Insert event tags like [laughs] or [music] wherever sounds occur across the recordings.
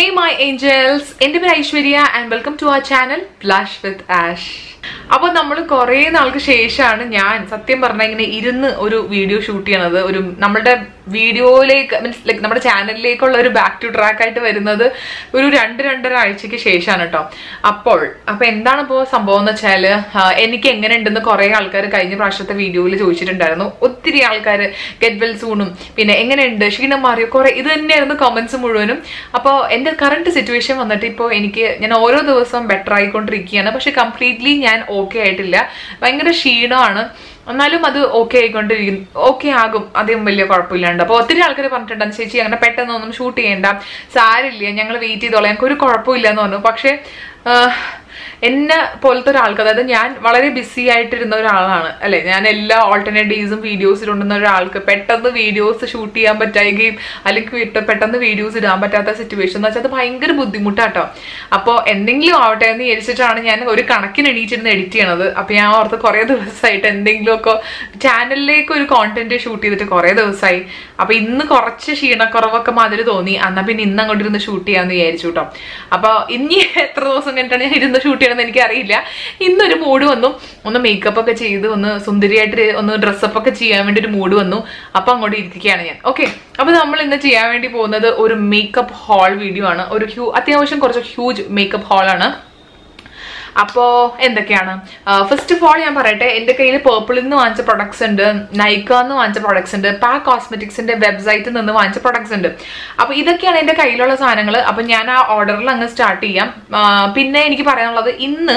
Hey my angels എന്റെ പേര് Aishwarya and welcome to our channel Blush with Ash അപ്പോൾ നമ്മൾ കുറെ നാൾക്ക് ശേഷമാണ് ഞാൻ സത്യം പറഞ്ഞാൽ ഇങ്ങനെ ഇരുന്ന് ഒരു വീഡിയോ ഷൂട്ട് ചെയ്യണത്. ഒരു നമ്മളുടെ വീഡിയോയിലേക്ക് മീൻസ് ലൈക്ക് നമ്മുടെ ചാനലിലേക്കുള്ള ഒരു ബാക്ക് ടു ട്രാക്ക് ആയിട്ട് വരുന്നത് ഒരു രണ്ട് രണ്ടര ആഴ്ചക്ക് ശേഷമാണ് കേട്ടോ അപ്പോൾ അപ്പൊ എന്താണ് ഇപ്പോൾ സംഭവം എന്ന് വെച്ചാൽ എനിക്ക് എങ്ങനെ ഉണ്ടെന്ന് കുറെ ആൾക്കാർ കഴിഞ്ഞ പ്രാവശ്യത്തെ വീഡിയോയിൽ ചോദിച്ചിട്ടുണ്ടായിരുന്നു. ഒത്തിരി ആൾക്കാർ ഗെറ്റ് വെൽ സൂണും പിന്നെ എങ്ങനെയുണ്ട് ക്ഷീണം മാറിയോ കുറെ ഇത് തന്നെയായിരുന്നു കമന്റ്സ് മുഴുവനും. അപ്പോൾ എന്റെ കറണ്ട് സിറ്റുവേഷൻ വന്നിട്ട് ഇപ്പോൾ എനിക്ക് ഞാൻ ഓരോ ദിവസവും ബെറ്റർ ആയിക്കൊണ്ടിരിക്കുകയാണ്. പക്ഷെ കംപ്ലീറ്റ്ലി ഓക്കെ ആയിട്ടില്ല. ഭയങ്കര ക്ഷീണമാണ്. എന്നാലും അത് ഓക്കെ ആയിക്കൊണ്ടിരിക്കും. ഓക്കെ ആകും. അധികം വലിയ കുഴപ്പമില്ലാണ്ട്. അപ്പോൾ ഒത്തിരി ആൾക്കാർ പറഞ്ഞിട്ടുണ്ട് ചേച്ചി അങ്ങനെ പെട്ടെന്നൊന്നും ഷൂട്ട് ചെയ്യേണ്ട. സാരില്ല ഞങ്ങൾ വെയിറ്റ് ചെയ്തോളാം. ഞങ്ങൾക്ക് ഒരു കുഴപ്പമില്ല എന്ന് പറഞ്ഞു. പക്ഷേ എന്നെ പോലത്തെ ഒരാൾക്ക് അതായത് ഞാൻ വളരെ ബിസി ആയിട്ടിരുന്ന ഒരാളാണ് അല്ലെ? ഞാൻ എല്ലാ ഓൾട്ടർനേറ്റ് ഡേയ്സും വീഡിയോസ് ഇടുന്ന ഒരാൾക്ക് പെട്ടെന്ന് വീഡിയോസ് ഷൂട്ട് ചെയ്യാൻ പറ്റായികയും അല്ലെങ്കിൽ പെട്ടെന്ന് വീഡിയോസ് ഇടാൻ പറ്റാത്ത സിറ്റുവേഷൻ എന്ന് വെച്ചാൽ അത് ഭയങ്കര ബുദ്ധിമുട്ടാട്ടോ. അപ്പോൾ എന്തെങ്കിലും ആവട്ടെ എന്ന് വിചാരിച്ചിട്ടാണ് ഞാൻ ഒരു കണക്കിന് എണീച്ചിരുന്ന് എഡിറ്റ് ചെയ്യണത്. അപ്പോൾ ഞാൻ ഓർത്ത് കുറേ ദിവസമായിട്ട് എന്തെങ്കിലുമൊക്കെ ചാനലിലേക്ക് ഒരു കോണ്ടന്റ് ഷൂട്ട് ചെയ്തിട്ട് കുറേ ദിവസമായി. അപ്പോൾ ഇന്ന് കുറച്ച് ക്ഷീണക്കുറവൊക്കെ മാതിരി തോന്നി. എന്നാൽ പിന്നെ ഇന്ന് അങ്ങോട്ട് ഇരുന്ന് ഷൂട്ട് ചെയ്യാമെന്ന് വിചാരിച്ചു കേട്ടോ അപ്പോൾ ഇനി എത്ര ദിവസം കഴിഞ്ഞിട്ടാണ് ഞാൻ ഇരുന്ന് ഷൂട്ട് ചെയ്യണമെന്ന് എനിക്കറിയില്ല. ഇന്നൊരു മൂഡ് വന്നു. ഒന്ന് മേക്കപ്പ് ഒക്കെ ചെയ്ത് ഒന്ന് സുന്ദരിയായിട്ട് ഒന്ന് ഡ്രസ്സപ്പ് ഒക്കെ ചെയ്യാൻ വേണ്ടി ഒരു മൂഡ് വന്നു. അപ്പൊ അങ്ങോട്ട് ഇരിക്കുകയാണ് ഞാൻ. ഓക്കെ അപ്പൊ നമ്മൾ ഇന്ന് ചെയ്യാൻ വേണ്ടി പോകുന്നത് ഒരു മേക്കപ്പ് ഹാൾ വീഡിയോ ആണ്. ഒരു ഹ്യൂ അത്യാവശ്യം കുറച്ച് ഹ്യൂജ് മേക്കപ്പ് ഹാളാണ് അപ്പോ എന്തൊക്കെയാണ്? ഫസ്റ്റ് ഓഫ് ഓൾ ഞാൻ പറയട്ടെ എന്റെ കയ്യിൽ പേർപ്പിളിൽ നിന്ന് വാങ്ങിച്ച പ്രൊഡക്ട്സ് ഉണ്ട് നൈക്ക എന്ന് വാങ്ങിച്ച പ്രൊഡക്ട്സ് ഉണ്ട് പാക്ക് കോസ്മെറ്റിക്സിന്റെ വെബ്സൈറ്റിൽ നിന്ന് വാങ്ങിച്ച പ്രൊഡക്ട്സ് ഉണ്ട്. അപ്പൊ ഇതൊക്കെയാണ് എന്റെ കയ്യിലുള്ള സാധനങ്ങൾ അപ്പൊ ഞാൻ ആ ഓർഡറിൽ അങ്ങ് സ്റ്റാർട്ട് ചെയ്യാം. പിന്നെ എനിക്ക് പറയാനുള്ളത് ഇന്ന്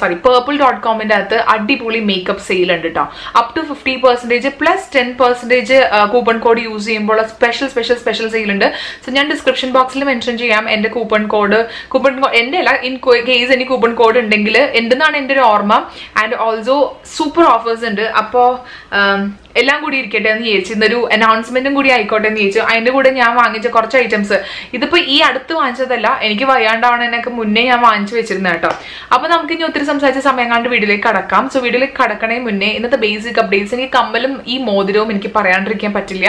സോറി പേർപ്പിൾ ഡോട്ട് കോമിന്റെ അകത്ത് അടിപൊളി മേക്കപ്പ് സെയിൽ ഉണ്ട് കേട്ടോ up to fifty percentage plus ten percentage coupon code use ചെയ്യുമ്പോൾ സ്പെഷ്യൽ സ്പെഷ്യൽ സ്പെഷ്യൽ സെയിൽ ഉണ്ട്. സോ ഞാൻ ഡിസ്ക്രിപ്ഷൻ ബോക്സിൽ മെൻഷൻ ചെയ്യാം എന്റെ കൂപ്പൺ കോഡ് കൂപ്പൺ എന്റെ അല്ല ഇൻ കേസ് എനിക്ക് കൂപ്പൺ കോഡ് ഉണ്ടെങ്കിൽ എന്തെന്നാണ് എന്റെ ഒരു ഓർമ്മ. ആൻഡ് ഓൾസോ സൂപ്പർ ഓഫേഴ്സ് ഉണ്ട്. അപ്പോൾ എല്ലാം കൂടി ഇരിക്കട്ടെ എന്ന് ചോദിച്ചു. ഇന്നൊരു അനൗൺസ്മെന്റും കൂടി ആയിക്കോട്ടെ എന്ന് ചോദിച്ചു. അതിന്റെ കൂടെ ഞാൻ വാങ്ങിച്ച കുറച്ച് ഐറ്റംസ് ഇതിപ്പോ ഈ അടുത്ത് വാങ്ങിച്ചതല്ല എനിക്ക് വയ്യാണ്ടാവണതിനൊക്കെ മുന്നേ ഞാൻ വാങ്ങിച്ചു വെച്ചിരുന്ന കേട്ടോ. അപ്പൊ നമുക്ക് ഇനി ഒത്തിരി സംസാരിച്ച സമയം കണ്ട് വീട്ടിലേക്ക് കടക്കാം. സോ വീട്ടിലേക്ക് കടക്കണേ മുന്നേ ഇന്നത്തെ ബേസിക് അപ്ഡേറ്റ്സ് എനിക്ക് കമ്മലും ഈ മോതിരവും എനിക്ക് പറയാണ്ടിരിക്കാൻ പറ്റില്ല.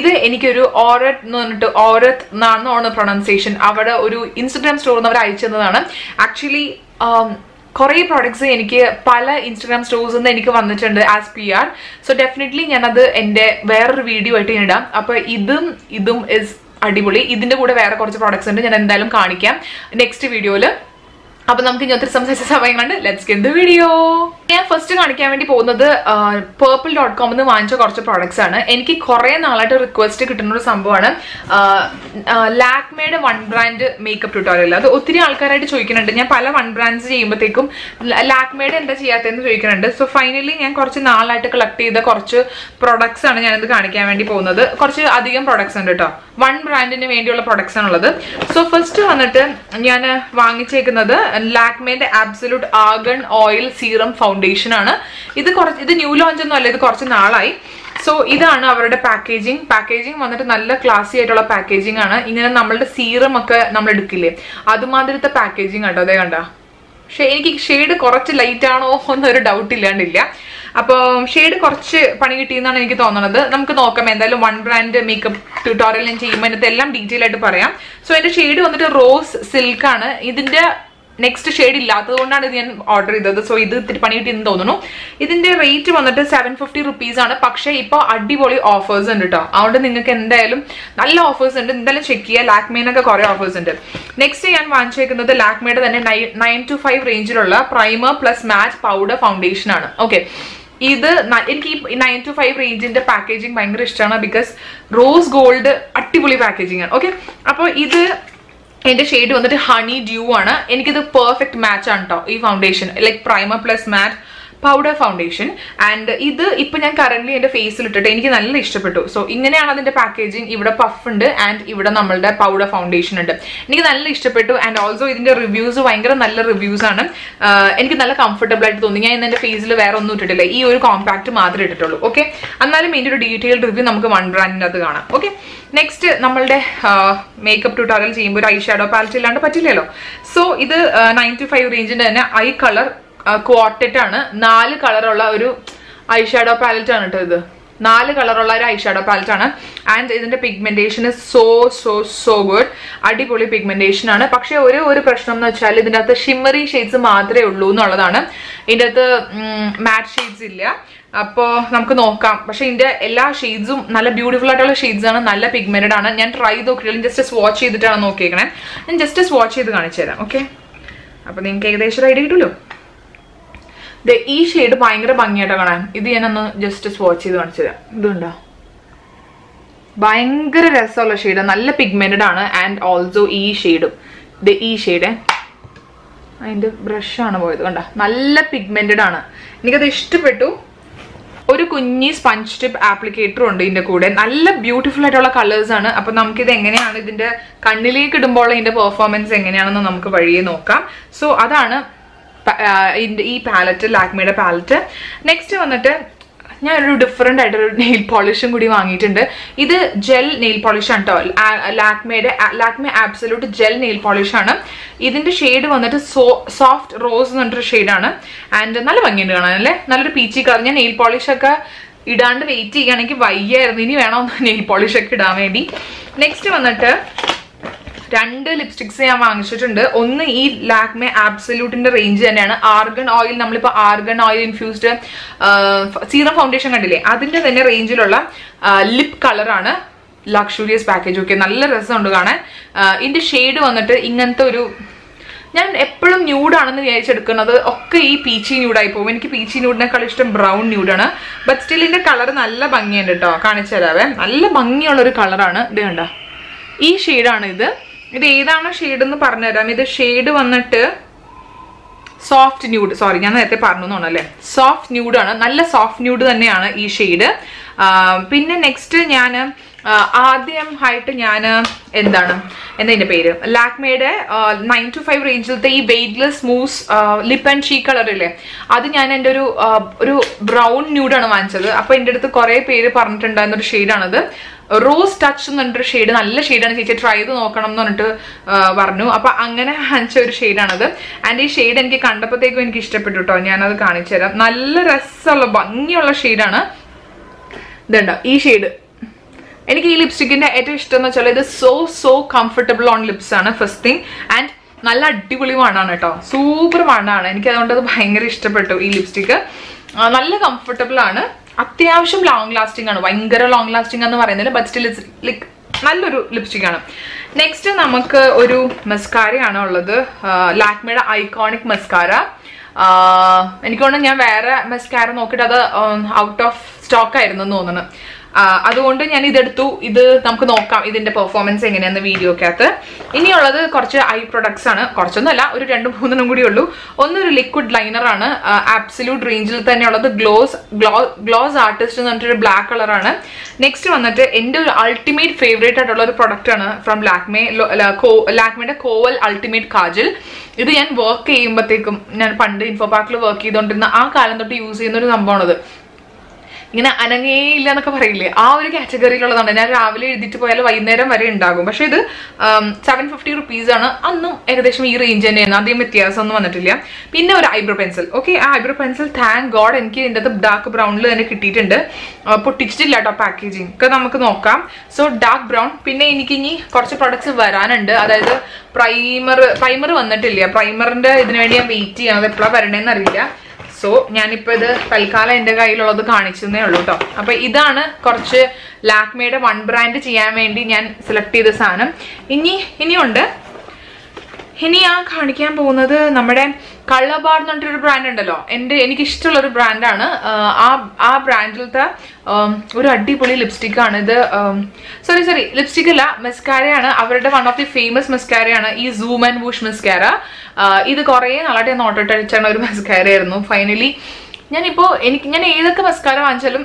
ഇത് എനിക്കൊരു ഓരത് എന്ന് പറഞ്ഞിട്ട് ഓരത് എന്നാണ് പ്രൊണൗൺസിയേഷൻ അവിടെ ഒരു ഇൻസ്റ്റഗ്രാം സ്റ്റോറിൽ നിന്ന് അവർ അയച്ചു തന്നതാണ്. ആക്ച്വലി കുറേ പ്രോഡക്ട്സ് എനിക്ക് പല ഇൻസ്റ്റഗ്രാം സ്റ്റോഴ്സിൽ നിന്ന് എനിക്ക് വന്നിട്ടുണ്ട് as P R so definitely ഞാനത് എന്റെ വേറൊരു വീഡിയോ ആയിട്ട് ഞാൻ ഇടാം. അപ്പോൾ ഇതും ഇതും ഇസ് അടിപൊളി. ഇതിന്റെ കൂടെ വേറെ കുറച്ച് പ്രോഡക്ട്സ് ഉണ്ട്. ഞാൻ എന്തായാലും കാണിക്കാം. നെക്സ്റ്റ് വീഡിയോയിൽ അപ്പൊ നമുക്ക് ഇനി ഒത്തിരി സംസാരിച്ച സമയം കണ്ട് ലെറ്റ്സ് ഗെറ്റ് വീഡിയോ ഞാൻ ഫസ്റ്റ് കാണിക്കാൻ വേണ്ടി പോകുന്നത് പേർപ്പിൾ ഡോട്ട് കോമിൽ നിന്ന് വാങ്ങിച്ച കുറച്ച് പ്രോഡക്ട്സ് ആണ്. എനിക്ക് കുറെ നാളായിട്ട് റിക്വസ്റ്റ് കിട്ടുന്ന ഒരു സംഭവമാണ് ലാക്മേഡ് വൺ ബ്രാൻഡ് മേക്കപ്പ് ട്യൂട്ടോറിയൽ അത് ഒത്തിരി ആൾക്കാരായിട്ട് ചോദിക്കുന്നുണ്ട്. ഞാൻ പല വൺ ബ്രാൻഡ്സ് ചെയ്യുമ്പോഴത്തേക്കും ലാക്മേഡ് എന്താ ചെയ്യാത്തതെന്ന് ചോദിക്കുന്നുണ്ട്. സോ ഫൈനലി ഞാൻ കുറച്ച് നാളായിട്ട് കളക്ട് ചെയ്ത കുറച്ച് പ്രൊഡക്ട്സ് ആണ് ഞാനിത് കാണിക്കാൻ വേണ്ടി പോകുന്നത്. കുറച്ച് അധികം പ്രൊഡക്ട്സ് ഉണ്ട് കേട്ടോ വൺ ബ്രാൻഡിന് വേണ്ടിയുള്ള പ്രൊഡക്ട്സ് ആണുള്ളത്. സോ ഫസ്റ്റ് വന്നിട്ട് ഞാൻ വാങ്ങിച്ചേക്കുന്നത് ലാക്മേന്റെ absolute argan oil serum foundation ആണ്. ഇത് കുറച്ച് ഇത് ന്യൂ ലോഞ്ച് ഒന്നും അല്ല ഇത് കുറച്ച് നാളായി. സോ ഇതാണ് അവരുടെ പാക്കേജിങ് പാക്കേജിങ് വന്നിട്ട് നല്ല ക്ലാസി ആയിട്ടുള്ള പാക്കേജിങ് ആണ്. ഇങ്ങനെ നമ്മളുടെ സീറം ഒക്കെ നമ്മൾ എടുക്കില്ലേ? അതുമാതിരത്തെ പാക്കേജിങ് കണ്ടോ? അതേ കണ്ട? പക്ഷെ എനിക്ക് ഷെയ്ഡ് കുറച്ച് ലൈറ്റ് ആണോ എന്നൊരു ഡൗട്ട് ഇല്ലാണ്ടില്ല. അപ്പോൾ ഷെയ്ഡ് കുറച്ച് പണി കിട്ടിയെന്നാണ് എനിക്ക് തോന്നുന്നത് നമുക്ക് നോക്കാം. എന്തായാലും വൺ ബ്രാൻഡ് മേക്കപ്പ് ട്യൂട്ടോറിയൽ ഞാൻ ചെയ്യുമ്പോൾ അതിനകത്ത് എല്ലാം ഡീറ്റെയിൽ ആയിട്ട് പറയാം. സോ എന്റെ ഷെയ്ഡ് വന്നിട്ട് റോസ് സിൽക്ക് ആണ്. ഇതിന്റെ നെക്സ്റ്റ് ഷെയ്ഡ് ഇല്ലാത്തത് കൊണ്ടാണ് ഇത് ഞാൻ ഓർഡർ ചെയ്തത്. സോ ഇത് ഇത്തിരി പണി കിട്ടിയെന്ന് തോന്നുന്നു. ഇതിന്റെ റേറ്റ് വന്നിട്ട് സെവൻ ഫിഫ്റ്റി റുപ്പീസ് ആണ്. പക്ഷേ ഇപ്പോൾ അടിപൊളി ഓഫേഴ്സ് ഉണ്ട് കേട്ടോ അതുകൊണ്ട് നിങ്ങൾക്ക് എന്തായാലും നല്ല ഓഫേഴ്സ് ഉണ്ട്. എന്തായാലും ചെക്ക് ചെയ്യുക ലാക്മേനൊക്കെ കുറെ ഓഫേഴ്സ് ഉണ്ട്. നെക്സ്റ്റ് ഞാൻ വാങ്ങിച്ചേക്കുന്നത് ലാക്മേയുടെ തന്നെ nine to five റേഞ്ചിലുള്ള primer plus matte powder foundation ആണ്. ഓക്കെ ഇത് എനിക്ക് ഈ നയൻ ടു ഫൈവ് റേഞ്ചിന്റെ പാക്കേജിങ് ഭയങ്കര ഇഷ്ടമാണ്. ബിക്കോസ് റോസ് ഗോൾഡ് അടിപൊളി പാക്കേജിങ് ആണ്. ഓക്കെ അപ്പോൾ ഇത് എന്റെ ഷെയ്ഡ് വന്നിട്ട് ഹണി ഡ്യൂ ആണ്. എനിക്കിത് പെർഫെക്റ്റ് മാച്ച് ആണ് കേട്ടോ ഈ foundation like primer plus matte powder foundation and ഇത് ഇപ്പൊ ഞാൻ കറന്റ് എന്റെ ഫേസിൽ ഇട്ടിട്ട് എനിക്ക് നല്ല ഇഷ്ടപ്പെട്ടു. സോ ഇങ്ങനെയാണ് അതിന്റെ പാക്കേജിങ് ഇവിടെ പഫ് ഉണ്ട് ആൻഡ് ഇവിടെ നമ്മളുടെ പൗഡർ ഫൗണ്ടേഷൻ ഉണ്ട്. എനിക്ക് നല്ല ഇഷ്ടപ്പെട്ടു. ആൻഡ് ഓൾസോ ഇതിന്റെ റിവ്യൂസ് ഭയങ്കര നല്ല റിവ്യൂസ് ആണ്. എനിക്ക് നല്ല കംഫർട്ടബിൾ ആയിട്ട് തോന്നി. ഞാൻ ഇന്ന് എന്റെ ഫേസിൽ വേറെ ഒന്നും ഇട്ടിട്ടില്ല. ഈ ഒരു കോമ്പാക്ട് മാത്രമേ ഇട്ടിട്ടുള്ളൂ. ഓക്കെ എന്നാലും ഇതിന്റെ ഒരു ഡീറ്റെയിൽഡ് റിവ്യൂ നമുക്ക് വൺ ബ്രാൻഡിന് അത് കാണാം. ഓക്കെ നെക്സ്റ്റ് നമ്മളുടെ മേക്കപ്പ് ട്യൂട്ടോറിയൽ ചെയ്യുമ്പോൾ ഒരു ഐ ഷാഡോ പാലറ്റ് ഇല്ലാണ്ട് പറ്റില്ലല്ലോ. സോ ഇത് നയന്റി ഫൈവ് റേഞ്ചിന്റെ തന്നെ ഐ കളർ ക്വാർട്ടറ്റ് ആണ് നാല് കളറുള്ള ഒരു ഐ ഷാഡോ പാലറ്റ് ആണ് കേട്ടോ ഇത്. നാല് കളറുള്ള ഒരു ഐഷാഡോ പാലറ്റ് ആണ്. ആൻഡ് ഇതിന്റെ pigmentation so so so good അടിപൊളി പിഗ്മെന്റേഷൻ ആണ്. പക്ഷെ ഒരു ഒരു പ്രശ്നം എന്ന് വെച്ചാൽ ഇതിന്റെ അകത്ത് ഷിമ്മറി ഷെയ്ഡ്സ് മാത്രമേ ഉള്ളൂ എന്നുള്ളതാണ്. ഇതിന്റെ അകത്ത് മാറ്റ് ഷെയ്ഡ്സ് ഇല്ല. അപ്പോൾ നമുക്ക് നോക്കാം. പക്ഷെ ഇതിന്റെ എല്ലാ ഷെയ്ഡ്സും നല്ല ബ്യൂട്ടിഫുൾ ആയിട്ടുള്ള ഷെയ്ഡ്സ് ആണ്. നല്ല പിഗ്മെന്റഡ് ആണ്. ഞാൻ ട്രൈ നോക്കിയാലും ജസ്റ്റ് സ്വാച്ച് ചെയ്തിട്ടാണ് നോക്കിയേക്കണേ. ഞാൻ ജസ്റ്റ് സ്വാച്ച് ചെയ്ത് കാണിച്ചു തരാം. ഓക്കെ അപ്പോൾ നിങ്ങൾക്ക് ഏകദേശം ഒരു ഐഡിയ കിട്ടുമല്ലോ? ഈ ഷെയ്ഡ് ഭയങ്കര ഭംഗിയായിട്ടാ കാണാൻ. ഇത് ഞാനൊന്ന് ജസ്റ്റ് സ്വാച്ച് ചെയ്ത് കാണിച്ചു തരാം. ഇതുണ്ടോ? ഭയങ്കര രസമുള്ള ഷെയ്ഡ് നല്ല പിഗ്മെന്റഡ് ആണ് ആൻഡ് ഓൾസോ ഈ ഷെയ്ഡും ഇത് ഈ ഷെയ്ഡ് അതിന്റെ ബ്രഷാണ് പോയത്. കണ്ട? നല്ല പിഗ്മെന്റഡ് ആണ്. എനിക്കത് ഇഷ്ടപ്പെട്ടു. ഒരു കുഞ്ഞി സ്പഞ്ച് ടിപ്പ് ആപ്ലിക്കേറ്ററും ഉണ്ട് ഇതിന്റെ കൂടെ. നല്ല ബ്യൂട്ടിഫുൾ ആയിട്ടുള്ള കളേഴ്സ് ആണ്. അപ്പൊ നമുക്കിത് എങ്ങനെയാണ് ഇതിന്റെ കണ്ണിലേക്ക് ഇടുമ്പോൾ ഇതിന്റെ പെർഫോമൻസ് എങ്ങനെയാണെന്ന് നമുക്ക് വഴിയെ നോക്കാം. സോ അതാണ് ഈ പാലറ്റ് ലാക്മിയുടെ പാലറ്റ് നെക്സ്റ്റ് വന്നിട്ട് ഞാനൊരു ഡിഫറെന്റ് ആയിട്ടൊരു നെയിൽ പോളിഷും കൂടി വാങ്ങിയിട്ടുണ്ട്. ഇത് ജെൽ നെയിൽ പോളിഷാണ് കേട്ടോ ലാക്മയുടെ ലാക്മെ ആബ്സലൂട്ട് ജെൽ നെയിൽ പോളിഷാണ് ഇതിന്റെ ഷെയ്ഡ് വന്നിട്ട് സോ സോഫ്റ്റ് റോസ് എന്ന് പറഞ്ഞിട്ടൊരു ഷെയ്ഡാണ് ആൻഡ് നല്ല ഭംഗിയുണ്ട് കാണാനല്ലേ നല്ലൊരു പീച്ചി കളർ ഞാൻ നെയിൽ പോളിഷൊക്കെ ഇടാണ്ട് വെയിറ്റ് ചെയ്യുകയാണെങ്കിൽ വയ്യായിരുന്നു. ഇനി വേണം നെയിൽ പോളിഷൊക്കെ ഇടാൻ വേണ്ടി. നെക്സ്റ്റ് വന്നിട്ട് രണ്ട് ലിപ്സ്റ്റിക്സ് ഞാൻ വാങ്ങിച്ചിട്ടുണ്ട്. ഒന്ന് ഈ ലാക്മെ ആബ്സല്യൂട്ടിന്റെ റേഞ്ച് തന്നെയാണ്. ആർഗൺ ഓയിൽ നമ്മളിപ്പോ argan oil infused serum foundation കണ്ടില്ലേ? അതിന്റെ തന്നെ റേഞ്ചിലുള്ള ലിപ് കളറാണ് ലക്ഷൂരിയസ് പാക്കേജ് ഒക്കെ നല്ല രസമുണ്ട് കാണാൻ. ഇതിന്റെ ഷെയ്ഡ് വന്നിട്ട് ഇങ്ങനത്തെ ഒരു ഞാൻ എപ്പോഴും ന്യൂഡാണെന്ന് വിചാരിച്ചെടുക്കുന്നത് ഒക്കെ ഈ പീച്ചി ന്യൂഡായി പോകും. എനിക്ക് പീച്ചി ന്യൂഡിനേക്കാൾ ഇഷ്ടം ബ്രൗൺ ന്യൂഡാണ് ബട്ട് സ്റ്റിൽ ഇതിന്റെ കളർ നല്ല ഭംഗിയുണ്ട് കേട്ടോ കാണിച്ചു തരാവേ നല്ല ഭംഗിയുള്ള ഒരു കളറാണ് ഇത് കണ്ട? ഈ ഷെയ്ഡാണ് ഇത് ഇത് ഏതാണ് ഷെയ്ഡ് എന്ന് പറഞ്ഞുതരാം. ഇത് ഷെയ്ഡ് വന്നിട്ട് സോഫ്റ്റ് ന്യൂഡ് സോറി ഞാൻ നേരത്തെ പറഞ്ഞു തോന്നല്ലേ സോഫ്റ്റ് ന്യൂഡ് ആണ്. നല്ല സോഫ്റ്റ് ന്യൂഡ് തന്നെയാണ് ഈ ഷെയ്ഡ് പിന്നെ നെക്സ്റ്റ് ഞാൻ ആദ്യം ആയിട്ട് ഞാൻ എന്താണ്? എന്താ ഇതിന്റെ പേര്? ലാക്മേയുടെ നയൻ ടു ഫൈവ് റേഞ്ചിലത്തെ ഈ weightless smooth lip and sheer colour ഇല്ലേ? അത് ഞാൻ എന്റെ ഒരു ഒരു ബ്രൗൺ ന്യൂഡാണ് വാങ്ങിച്ചത്. അപ്പൊ എന്റെ അടുത്ത് കുറെ പേര് പറഞ്ഞിട്ടുണ്ടായിരുന്ന ഒരു ഷെയ്ഡാണത് റോസ് ടച്ച് എന്ന് പറഞ്ഞിട്ട് ഷെയ്ഡ് നല്ല ഷെയ്ഡാണ് ചേച്ചി. ട്രൈ ചെയ്ത് നോക്കണം എന്ന് പറഞ്ഞിട്ട് പറഞ്ഞു. അപ്പൊ അങ്ങനെ വാങ്ങിച്ച ഒരു ഷെയ്ഡാണത് ആൻഡ് ഈ ഷെയ്ഡ് എനിക്ക് കണ്ടപ്പോഴത്തേക്കും എനിക്ക് ഇഷ്ടപ്പെട്ടു കേട്ടോ ഞാനത് കാണിച്ചു തരാം. നല്ല രസമുള്ള ഭംഗിയുള്ള ഷെയ്ഡാണ് ഇതുണ്ടോ? ഈ ഷെയ്ഡ് എനിക്ക് ഈ ലിപ്സ്റ്റിക്കിന്റെ ഏറ്റവും ഇഷ്ടം എന്ന് വെച്ചാൽ ഇത് so so comfortable on lips ആണ് ഫസ്റ്റ് തിങ് ആൻഡ് നല്ല അടിപൊളി മണ്ണാണ് കേട്ടോ സൂപ്പർ മണ്ണാണ് എനിക്ക് അതുകൊണ്ട് അത് ഭയങ്കര ഇഷ്ടപ്പെട്ടു ഈ ലിപ്സ്റ്റിക്ക് നല്ല കംഫർട്ടബിൾ ആണ്. അത്യാവശ്യം ലോങ് ലാസ്റ്റിംഗ് ആണ്. ഭയങ്കര ലോങ് ലാസ്റ്റിംഗ് എന്ന് പറയുന്നില്ല ബട്ട് സ്റ്റിൽ ഇറ്റ്സ് ലൈക്ക് നല്ലൊരു ലിപ്സ്റ്റിക് ആണ്. നെക്സ്റ്റ് നമുക്ക് ഒരു മസ്കാരയാണ് ഉള്ളത്. ലാക്മയുടെ ഐക്കോണിക് മസ്കാര എനിക്ക് തോന്നുന്നു ഞാൻ വേറെ മസ്കാര നോക്കിയിട്ട് അത് ഔട്ട് ഓഫ് സ്റ്റോക്ക് ആയിരുന്നു തോന്നുന്നു. അതുകൊണ്ട് ഞാൻ ഇതെടുത്തു. ഇത് നമുക്ക് നോക്കാം ഇതിന്റെ പെർഫോമൻസ് എങ്ങനെയാന്ന് വീഡിയോക്കകത്ത്. ഇനിയുള്ളത് കുറച്ച് ഐ പ്രൊഡക്ട്സ് ആണ്. കുറച്ചൊന്നുമല്ല ഒരു രണ്ട് മൂന്നെണ്ണം കൂടി ഉള്ളൂ. ഒന്നൊരു ലിക്വിഡ് ലൈനർ ആണ്. ആബ്സല്യൂട്ട് റേഞ്ചിൽ തന്നെയുള്ളത് ഗ്ലോസ് ഗ്ലോസ് ആർട്ടിസ്റ്റ് എന്ന് പറഞ്ഞിട്ടൊരു ബ്ലാക്ക് കളറാണ് നെക്സ്റ്റ് വന്നിട്ട് എന്റെ ഒരു അൾട്ടിമേറ്റ് ഫേവറേറ്റ് ആയിട്ടുള്ള ഒരു പ്രൊഡക്റ്റ് ആണ് ഫ്രം ലാക്മേ ലാക്മേയുടെ കോവൽ അൾട്ടിമേറ്റ് കാജൽ ഇത് ഞാൻ വർക്ക് ചെയ്യുമ്പോഴത്തേക്കും ഞാൻ പണ്ട് ഇൻഫോ പാർക്കിൽ വർക്ക് ചെയ്തുകൊണ്ടിരുന്ന ആ കാലം തൊട്ട് യൂസ് ചെയ്യുന്ന ഒരു സംഭവമാണത്. ഇങ്ങനെ അനങ്ങേയില്ല എന്നൊക്കെ പറയില്ലേ? ആ ഒരു കാറ്റഗറിയിലുള്ളതാണ്. ഞാൻ രാവിലെ എഴുതിയിട്ട് പോയാൽ വൈകുന്നേരം വരെ ഉണ്ടാകും. പക്ഷെ ഇത് സെവൻ ഫിഫ്റ്റി റുപ്പീസ് ആണ്. അന്നും ഏകദേശം ഈ റേഞ്ച് തന്നെയാണ് അധികം വ്യത്യാസമൊന്നും വന്നിട്ടില്ല. പിന്നെ ഒരു ഐബ്രോ പെൻസിൽ ഓക്കെ ആ ഐബ്രോ പെൻസിൽ താങ്ക് ഗോഡ് എനിക്ക് ഇതിന്റെ ഡാർക്ക് ബ്രൗണിൽ തന്നെ കിട്ടിയിട്ടുണ്ട്. പൊട്ടിച്ചിട്ടില്ല കേട്ടോ പാക്കേജിങ് ഒക്കെ നമുക്ക് നോക്കാം. സോ ഡാർക്ക് ബ്രൗൺ പിന്നെ എനിക്ക് ഇനി കുറച്ച് പ്രൊഡക്ട്സ് വരാനുണ്ട്. അതായത് പ്രൈമർ പ്രൈമർ വന്നിട്ടില്ല. പ്രൈമറിന്റെ ഇതിനു വേണ്ടി ഞാൻ വെയിറ്റ് ചെയ്യണം. അത് എപ്പോഴാണ് വരണേന്ന് അറിയില്ല. സോ ഞാനിപ്പോ ഇത് തൽക്കാലം എന്റെ കയ്യിലുള്ളത് കാണിച്ചതേ ഉള്ളൂ കേട്ടോ അപ്പൊ ഇതാണ് കുറച്ച് ലാക്മയുടെ വൺ ബ്രാൻഡ് ചെയ്യാൻ വേണ്ടി ഞാൻ സെലക്ട് ചെയ്ത സാധനം. ഇനി ഇനിയുണ്ട്. ഇനി ഞാൻ കാണിക്കാൻ പോകുന്നത് നമ്മുടെ കള്ളബാർ എന്ന് പറഞ്ഞിട്ടൊരു ബ്രാൻഡ് ഉണ്ടല്ലോ. എന്റെ എനിക്ക് ഇഷ്ടമുള്ള ഒരു ബ്രാൻഡാണ് ആ ആ ബ്രാൻഡിലത്തെ ഒരു അടിപൊളി ലിപ്സ്റ്റിക്കാണ് ഇത്. സോറി സോറി ലിപ്സ്റ്റിക് അല്ല മെസ്കാരയാണ് അവരുടെ വൺ ഓഫ് ദി ഫേമസ് മെസ്കാരയാണ് ഈ സൂം ആൻഡ് വൂഷ് മെസ്കാര ഇത് കുറേ നാളായിട്ട് ഞാൻ നോട്ടിട്ടടിച്ചാണ് ഒരു മെസ്കാരയായിരുന്നു ഫൈനലി ഞാനിപ്പോൾ എനിക്ക് ഞാൻ ഏതൊക്കെ മെസ്കാര വാങ്ങിച്ചാലും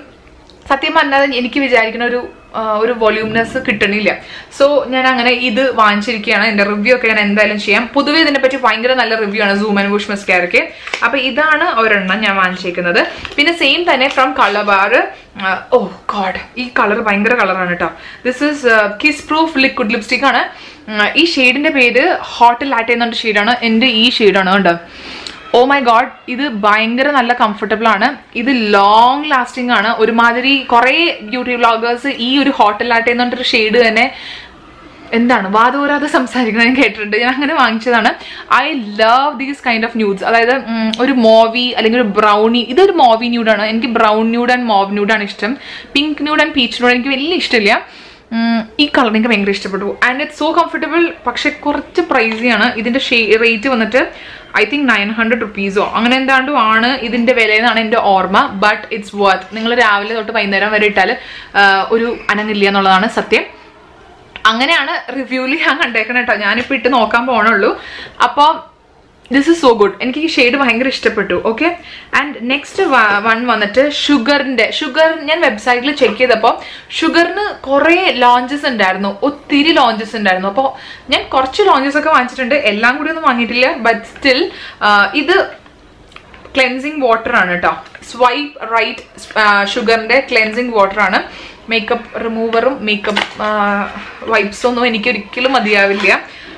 സത്യം പറഞ്ഞാൽ എനിക്ക് വിചാരിക്കുന്ന ഒരു ഒരു വോള്യൂംനെസ് കിട്ടണില്ല. സോ ഞാൻ അങ്ങനെ ഇത് വാങ്ങിച്ചിരിക്കുകയാണ്. എന്റെ റിവ്യൂ ഒക്കെ ഞാൻ എന്തായാലും ചെയ്യാം. പൊതുവെ ഇതിനെപ്പറ്റി ഭയങ്കര നല്ല റിവ്യൂ ആണ് സൂം ആൻഡ് ബുഷ് മെസ്കാരയ്ക്ക് അപ്പൊ ഇതാണ് ഒരെണ്ണം ഞാൻ വാങ്ങിച്ചേക്കുന്നത്. പിന്നെ സെയിം തന്നെ ഫ്രം കളബാർ ഓ ഗോഡ് ഈ കളർ ഭയങ്കര കളറാണ് കേട്ടോ this is kiss proof liquid lipstick ആണ്. ഈ ഷെയ്ഡിന്റെ പേര് ഹോട്ട് ലാറ്റ് എന്നുള്ള ഷെയ്ഡാണ് എന്റെ ഈ ഷെയ്ഡാണ് കേട്ടോ ഓ മൈ ഗോഡ് ഇത് ഭയങ്കര നല്ല കംഫർട്ടബിൾ ആണ്. ഇത് ലോങ് ലാസ്റ്റിംഗ് ആണ്. ഒരുമാതിരി കുറേ ബ്യൂട്ടി വ്ളോഗേഴ്സ് ഈ ഒരു എന്ന് പറഞ്ഞിട്ട് ഷെയ്ഡ് തന്നെ എന്താണ്? വാദോരാതെ സംസാരിക്കുന്നത് ഞാൻ കേട്ടിട്ടുണ്ട്. ഞാൻ അങ്ങനെ വാങ്ങിച്ചതാണ്. I love these kind of nudes അതായത് ഒരു മോവി അല്ലെങ്കിൽ ഒരു ബ്രൗണി ഇതൊരു മോവി ന്യൂഡാണ് എനിക്ക് ബ്രൗൺ ന്യൂഡ് ആൻഡ് മോവ് ന്യൂഡാണ് ഇഷ്ടം. Pink nude and peach nude എനിക്ക് വലിയ ഇഷ്ടമില്ല. ഈ കളർ എനിക്ക് ഭയങ്കര ഇഷ്ടപ്പെട്ടു. ആൻഡ് ഇറ്റ് സോ കംഫർട്ടബിൾ പക്ഷെ കുറച്ച് പ്രൈസിയാണ് ഇതിന്റെ റേറ്റ് വന്നിട്ട് ഐ തിങ്ക് നയൻ ഹൺഡ്രഡ് റുപ്പീസോ അങ്ങനെ എന്താണ്ടും ആണ് ഇതിന്റെ വില എന്നാണ് എന്റെ ഓർമ്മ. ബട്ട് ഇറ്റ്സ് വർത്ത് നിങ്ങൾ രാവിലെ തൊട്ട് വൈകുന്നേരം വരെ ഇട്ടാൽ ഒരു അനങ്ങില്ല എന്നുള്ളതാണ് സത്യം. അങ്ങനെയാണ് റിവ്യൂവിൽ ഞാൻ കണ്ടേക്കണം കേട്ടോ ഞാനിപ്പോൾ ഇട്ട് നോക്കാൻ പോണുള്ളൂ. അപ്പോൾ ദിസ് ഇസ് സോ ഗുഡ് എനിക്ക് ഈ ഷെയ്ഡ് ഭയങ്കര ഇഷ്ടപ്പെട്ടു. ഓക്കെ ആൻഡ് നെക്സ്റ്റ് വൺ വന്നിട്ട് ഷുഗറിന്റെ ഷുഗർ ഞാൻ വെബ്സൈറ്റിൽ ചെക്ക് ചെയ്തപ്പോൾ ഷുഗറിന് കുറേ ലോഞ്ചസ് ഉണ്ടായിരുന്നു. ഒത്തിരി ലോഞ്ചസ് ഉണ്ടായിരുന്നു. അപ്പോൾ ഞാൻ കുറച്ച് ലോഞ്ചസ് ഒക്കെ വാങ്ങിച്ചിട്ടുണ്ട്. എല്ലാം കൂടി ഒന്നും വാങ്ങിയിട്ടില്ല. ബട്ട് സ്റ്റിൽ ഇത് ക്ലെൻസിങ് വാട്ടർ ആണ് കേട്ടോ സ്വൈപ്പ് റൈറ്റ് ഷുഗറിന്റെ ക്ലെൻസിങ് വാട്ടർ ആണ്. മേക്കപ്പ് റിമൂവറും മേക്കപ്പ് വൈപ്സും ഒന്നും എനിക്ക് ഒരിക്കലും മതിയാവില്ല.